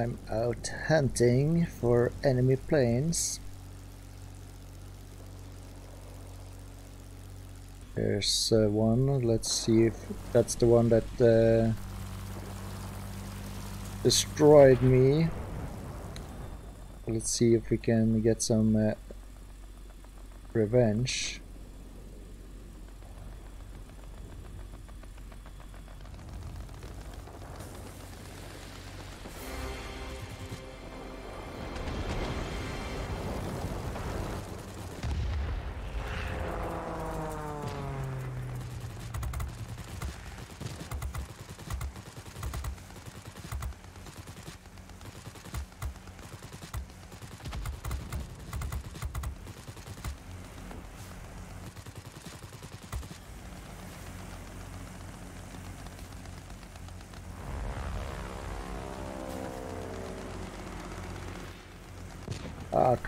I'm out hunting for enemy planes. There's uh, one. Let's see if that's the one that uh, destroyed me. Let's see if we can get some uh, revenge.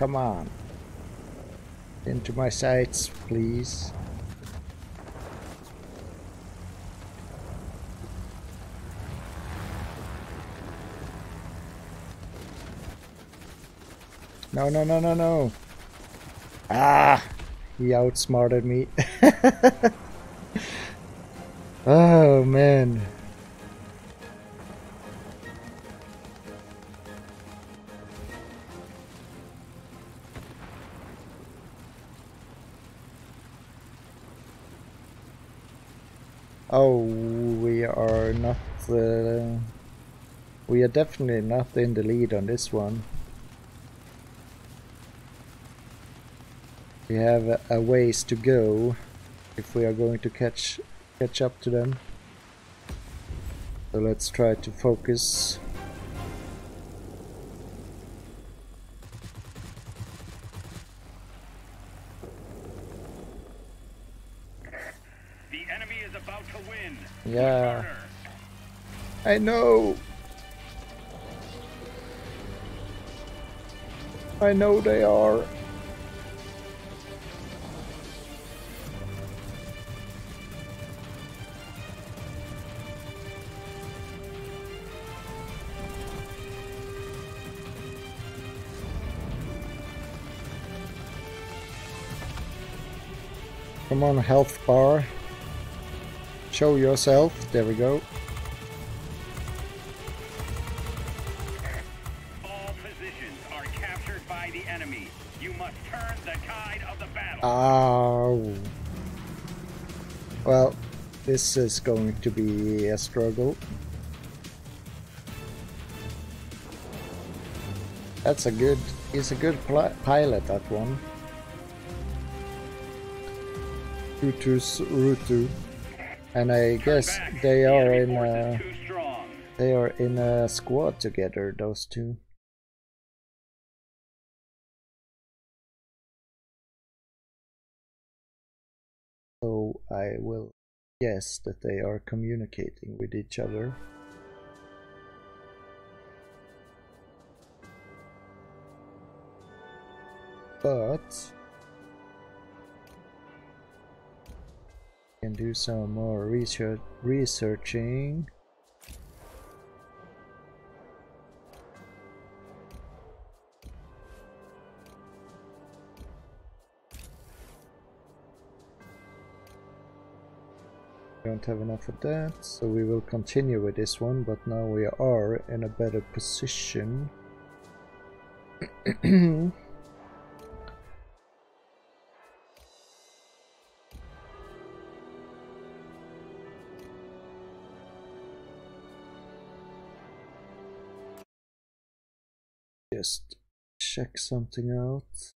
Come on. Into my sights, please. No, no, no, no, no. Ah! He outsmarted me. <laughs> oh, man. We are definitely not in the lead on this one. We have a, a ways to go if we are going to catch catch up to them. So let's try to focus. The enemy is about to win. Yeah. I know. I know they are. Come on, health bar. Show yourself. There we go. This is going to be a struggle. That's a good, he's a good pilot, that one. Rutu's Rutu. And I guess they The are in a, is too strong. they are in a squad together, those two. Guess that they are communicating with each other. But can do some more research researching. Don't have enough of that, so we will continue with this one, but now we are in a better position. <clears throat> Just check something out.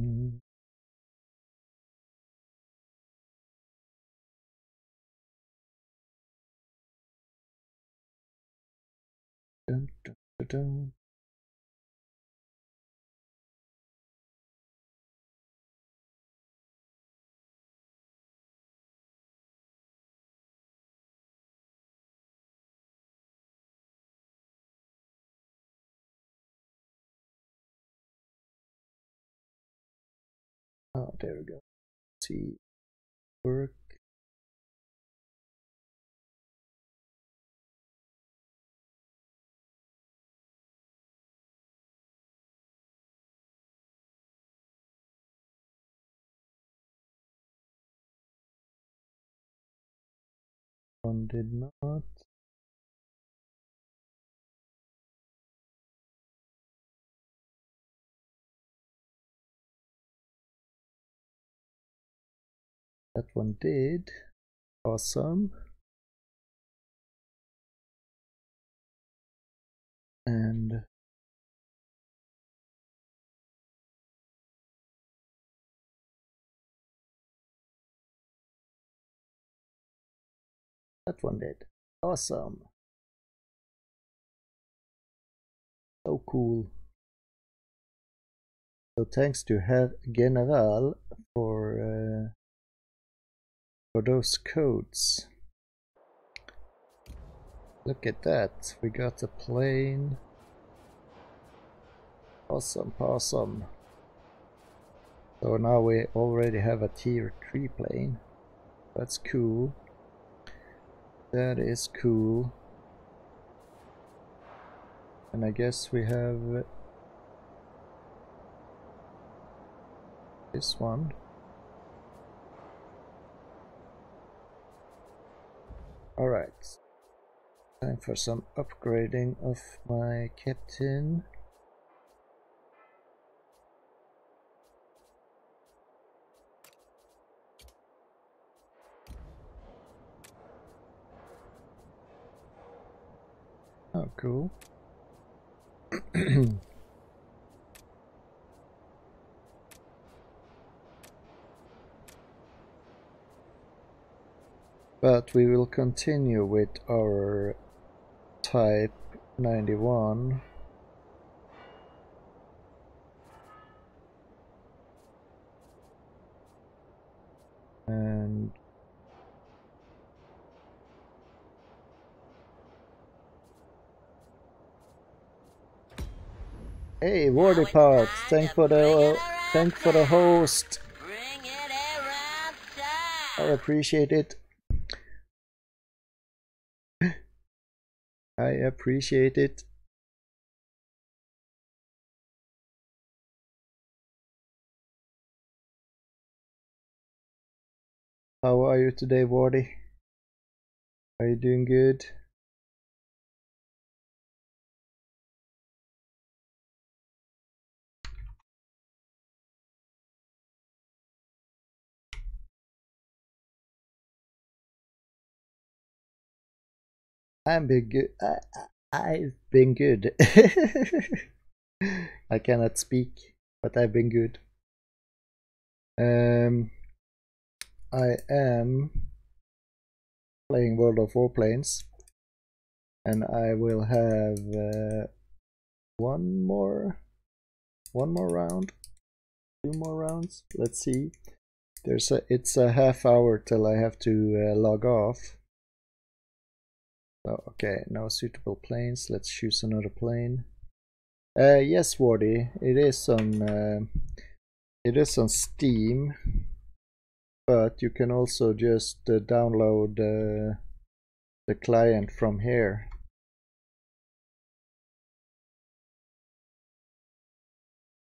Mm. Dun. Oh, there we go. See, work. Did not. That one did. Awesome. And that one did. Awesome. So cool. So thanks to Herr General for uh, for those codes. Look at that, we got a plane. Awesome, awesome. So now we already have a tier 3 plane. That's cool. That is cool. And I guess we have this one. Alright. Time for some upgrading of my captain. Oh, cool. <clears throat> but we will continue with our type 91 Hey, Wardy Pot, thank for the thank for the host. I appreciate it. I appreciate it. How are you today, Wardy? Are you doing good? I'm been good. I, I've been good. <laughs> I cannot speak, but I've been good. Um, I am playing World of Warplanes, and I will have uh, one more, one more round, two more rounds. Let's see. There's a. It's a half hour till I have to uh, log off. Oh, okay, no suitable planes. Let's choose another plane. Uh, yes, Wardy, it is on uh, it is on Steam, but you can also just uh, download uh, the client from here.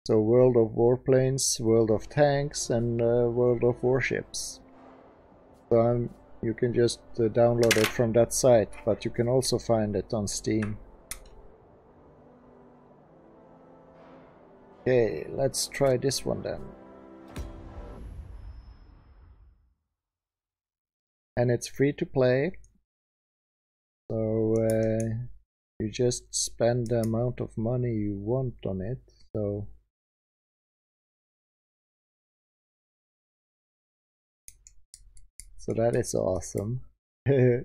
So World of Warplanes, World of Tanks, and uh, World of Warships. So I'm you can just uh, download it from that site, but you can also find it on Steam. Okay, let's try this one then. And it's free to play. So uh, you just spend the amount of money you want on it. So So that is awesome. <laughs>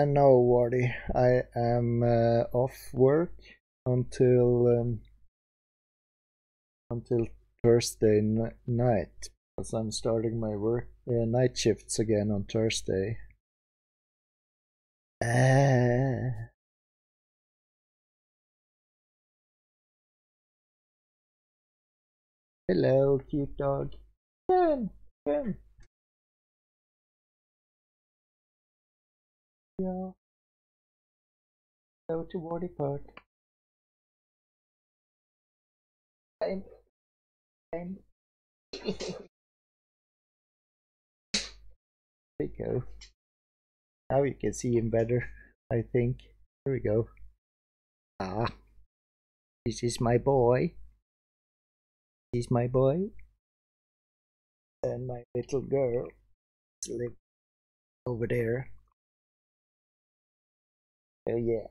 Uh, no, Wardy. I am uh, off work until um, until Thursday night because I'm starting my work uh, night shifts again on Thursday. Uh, hello, cute dog. Go to. Time. Time. <laughs> there we go. Now you can see him better, I think. There we go. Ah. This is my boy. This is my boy. And my little girl over there. Oh yeah.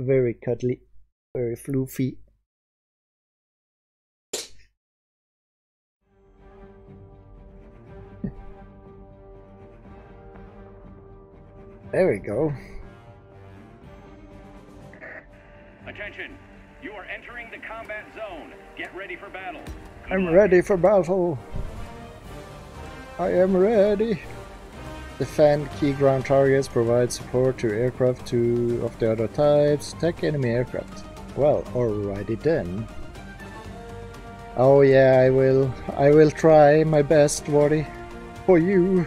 Very cuddly. Very floofy. there we go. Attention! You are entering the combat zone. Get ready for battle. I'm ready for battle. I am ready. Defend key ground targets, provide support to aircraft to of the other types, attack enemy aircraft. Well, alrighty then. Oh yeah, I will. I will try my best, Wardy. For you.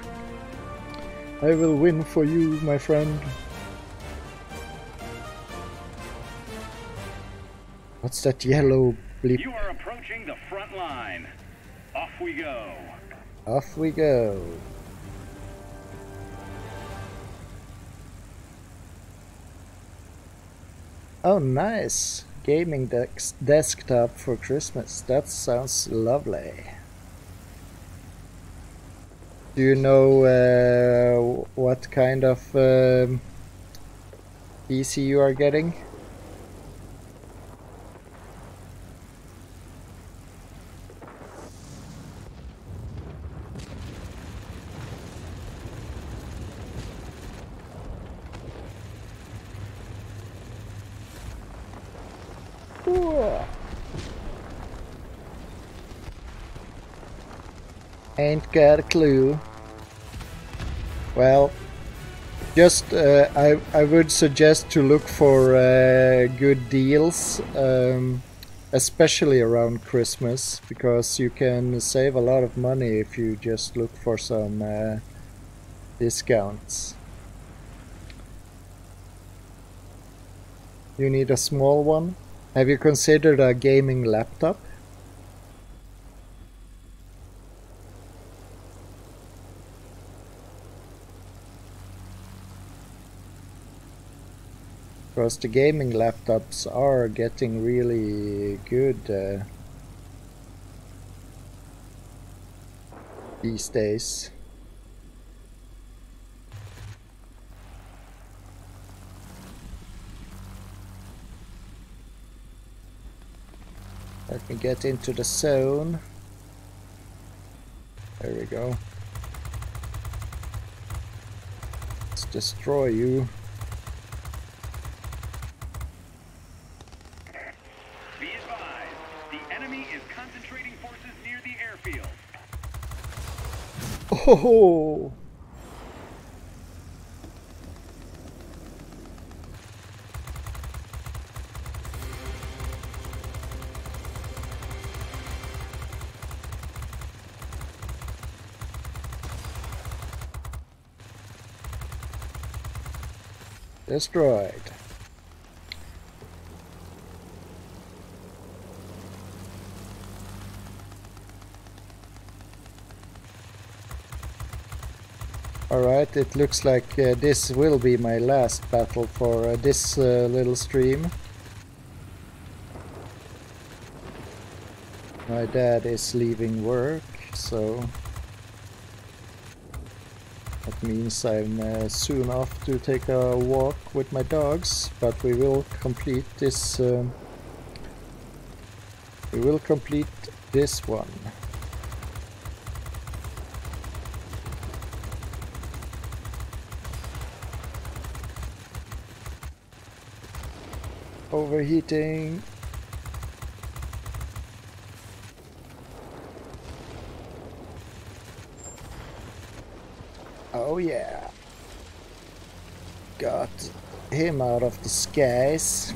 I will win for you, my friend. What's that yellow bleep? You are approaching the front line. Off we go. Off we go. Oh, nice. Gaming dex desktop for Christmas. That sounds lovely. Do you know uh, what kind of um, PC you are getting? Ain't got a clue. Well, just uh, I I would suggest to look for uh, good deals, um, especially around Christmas, because you can save a lot of money if you just look for some uh, discounts. You need a small one. Have you considered a gaming laptop? Because the gaming laptops are getting really good uh, these days. Let me get into the zone. There we go. Let's destroy you. Be advised, the enemy is concentrating forces near the airfield. Oh! Destroyed. Alright, it looks like uh, this will be my last battle for uh, this uh, little stream. My dad is leaving work, so that means I'm uh, soon off to take a walk with my dogs, but we will complete this. Um, we will complete this one. Overheating. Oh yeah. Got him out of the skies.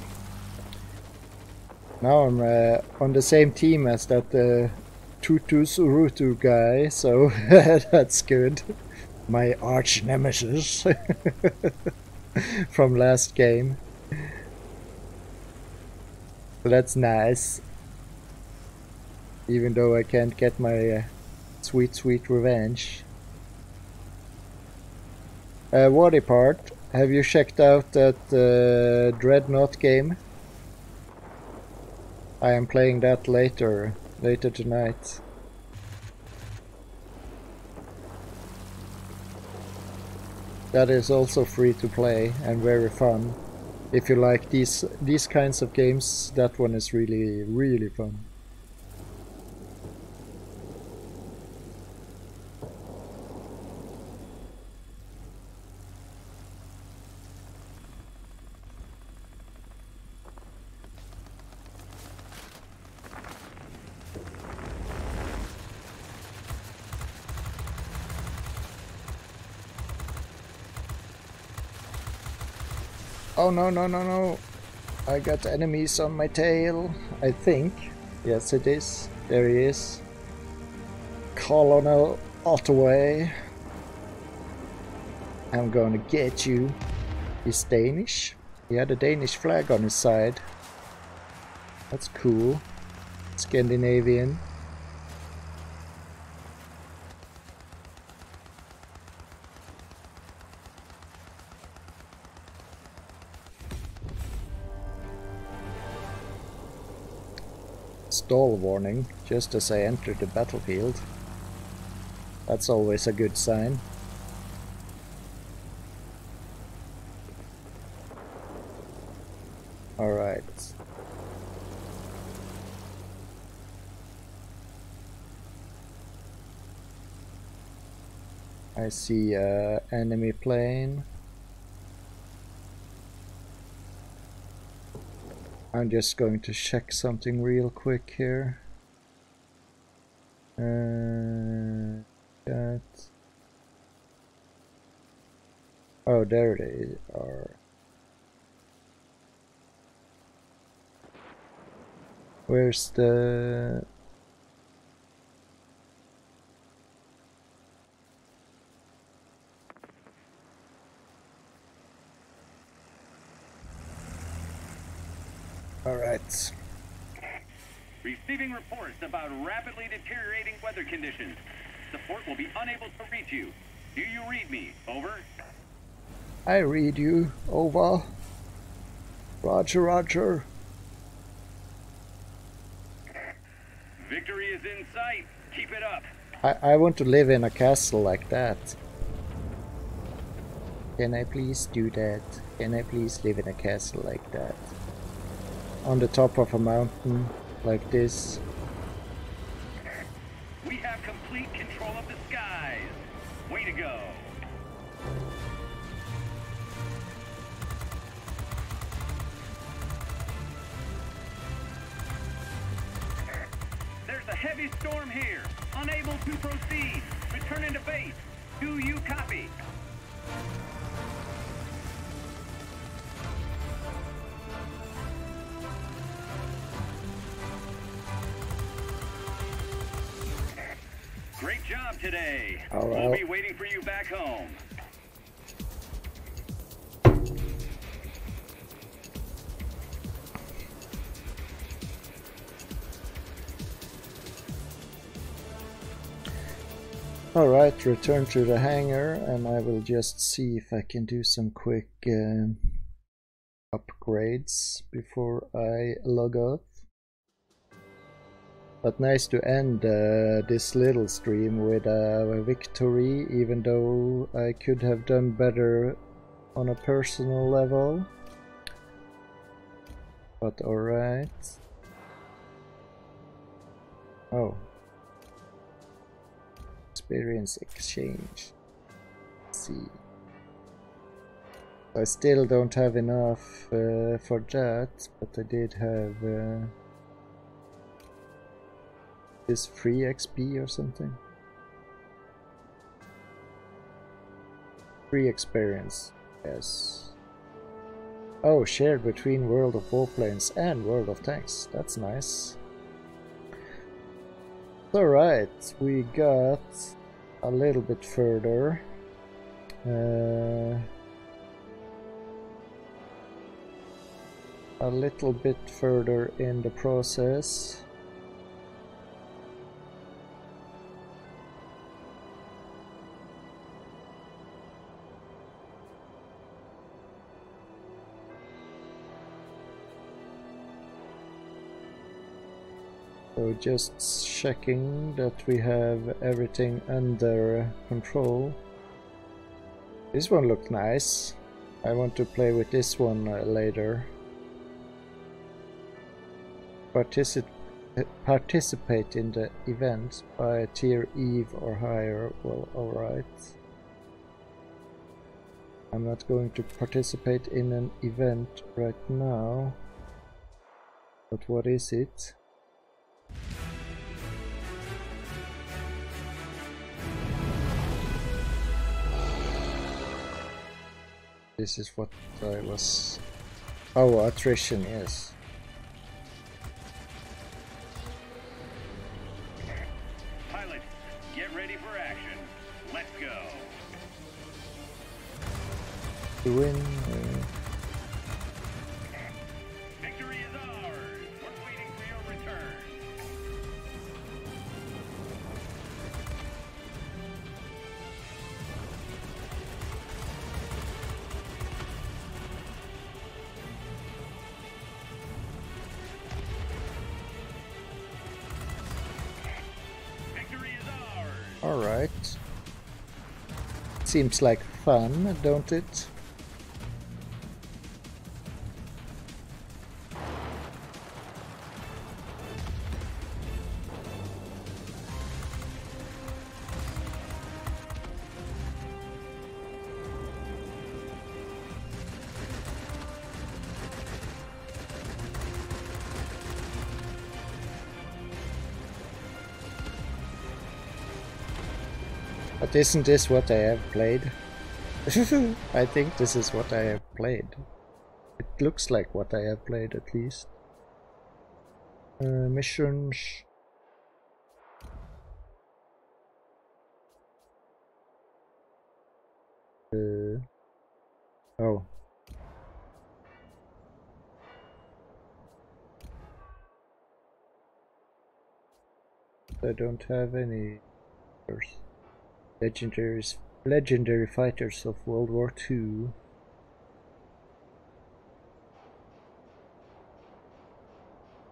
Now I'm uh, on the same team as that uh, Tutus Urutu guy, so <laughs> that's good. My arch nemesis <laughs> from last game. That's nice. Even though I can't get my uh, sweet, sweet revenge. Uh, Wadi part, have you checked out that uh, Dreadnought game? I am playing that later, later tonight. that is also free to play and very fun. If you like these these kinds of games, that one is really really fun. No no no no! I got enemies on my tail. I think. Yes it is. There he is. Colonel Ottaway. I'm gonna get you. He's Danish. He had a Danish flag on his side. That's cool. Scandinavian. Stall warning just as I enter the battlefield. That's always a good sign. Alright. I see a enemy plane. I'm just going to check something real quick here. Uh, that. Oh, there they are. Where's the Receiving reports about rapidly deteriorating weather conditions. The fort will be unable to reach you. Do you read me? Over. I read you. Over. Roger, roger. Victory is in sight. Keep it up. I, I want to live in a castle like that. Can I please do that? Can I please live in a castle like that? On the top of a mountain like this. Alright, return to the hangar and I will just see if I can do some quick uh, upgrades before I log off. But nice to end uh, this little stream with a victory, even though I could have done better on a personal level. But alright. Oh. Experience exchange. Let's see. I still don't have enough uh, for that, but I did have... Uh, this free XP or something? Free experience, yes. Oh, shared between World of Warplanes and World of Tanks. That's nice. Alright, we got a little bit further. Uh, a little bit further in the process. So just checking that we have everything under control. This one looks nice. I want to play with this one uh, later. Particip participate in the event by tier Eve or higher. Well, alright. I'm not going to participate in an event right now. But what is it? This is what I was... Oh, attrition, yes. Pilot, get ready for action. Let's go. To Seems like fun, don't it? But isn't this what I have played? <laughs> I think this is what I have played. It looks like what I have played at least. Uh, missions. Uh, oh. I don't have any legendary legendary fighters of World War II.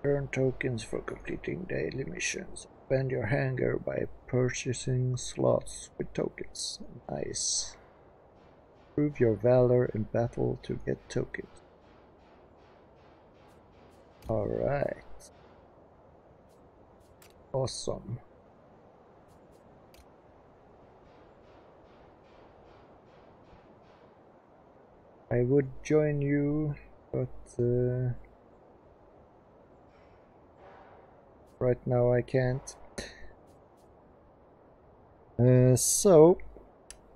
Earn tokens for completing daily missions. Spend your hangar by purchasing slots with tokens. Nice. Prove your valor in battle to get tokens. Alright. Awesome. I would join you, but uh, right now I can't. Uh, so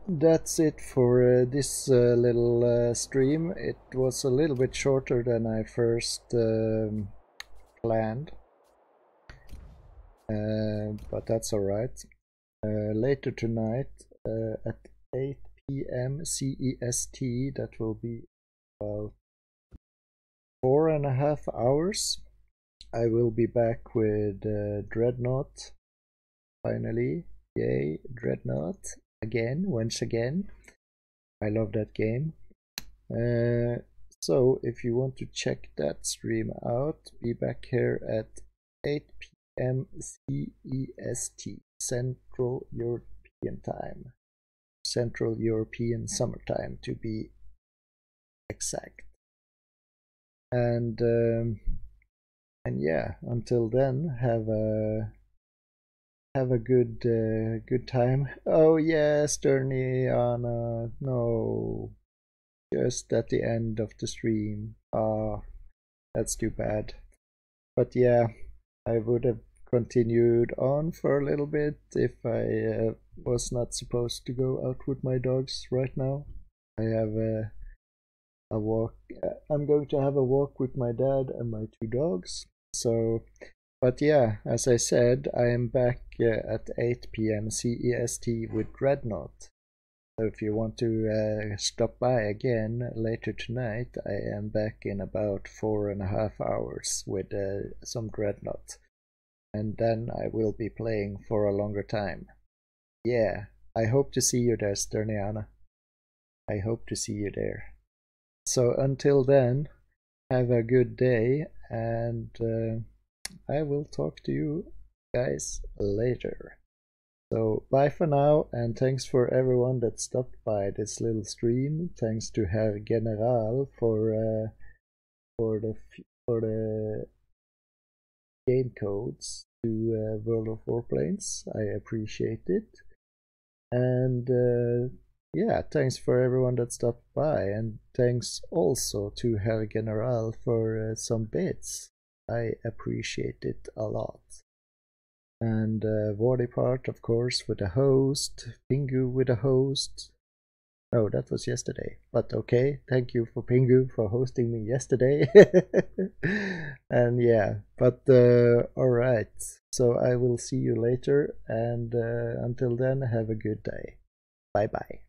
that's it for uh, this uh, little uh, stream. It was a little bit shorter than I first um, planned, uh, but that's alright. later tonight at 8 p.m. CEST. That will be about four and a half hours. I will be back with uh, Dreadnought. Finally, yay, Dreadnought again, once again. I love that game. Uh, so, if you want to check that stream out, be back here at 8 p.m. CEST, Central European Time. Central European summertime to be exact. And um, and yeah, until then, have a have a good uh, good time. Oh yes, Sterniana, no, just at the end of the stream. Ah, that's too bad. But yeah, I would have continued on for a little bit if I uh, was not supposed to go out with my dogs right now. I have a, a walk. Uh, I'm going to have a walk with my dad and my two dogs. So, but yeah, as I said, I am back uh, at 8 p.m. CEST with Dreadnought. So if you want to uh, stop by again later tonight, I am back in about four and a half hours with uh, some Dreadnought and then I will be playing for a longer time. Yeah, I hope to see you there, Sterniana. I hope to see you there. So until then, have a good day, and uh, I will talk to you guys later. So bye for now, and thanks for everyone that stopped by this little stream. Thanks to Herr General for uh, for the for the game codes to uh, World of Warplanes. I appreciate it. And uh, yeah, thanks for everyone that stopped by, and thanks also to Herr General for uh, some bits. I appreciate it a lot. And uh, part, of course, with a host, Pingu with a host. Oh, that was yesterday. But okay, thank you for Pingu for hosting me yesterday. <laughs> and yeah, but uh, alright. So I will see you later, and uh, until then, have a good day. Bye bye.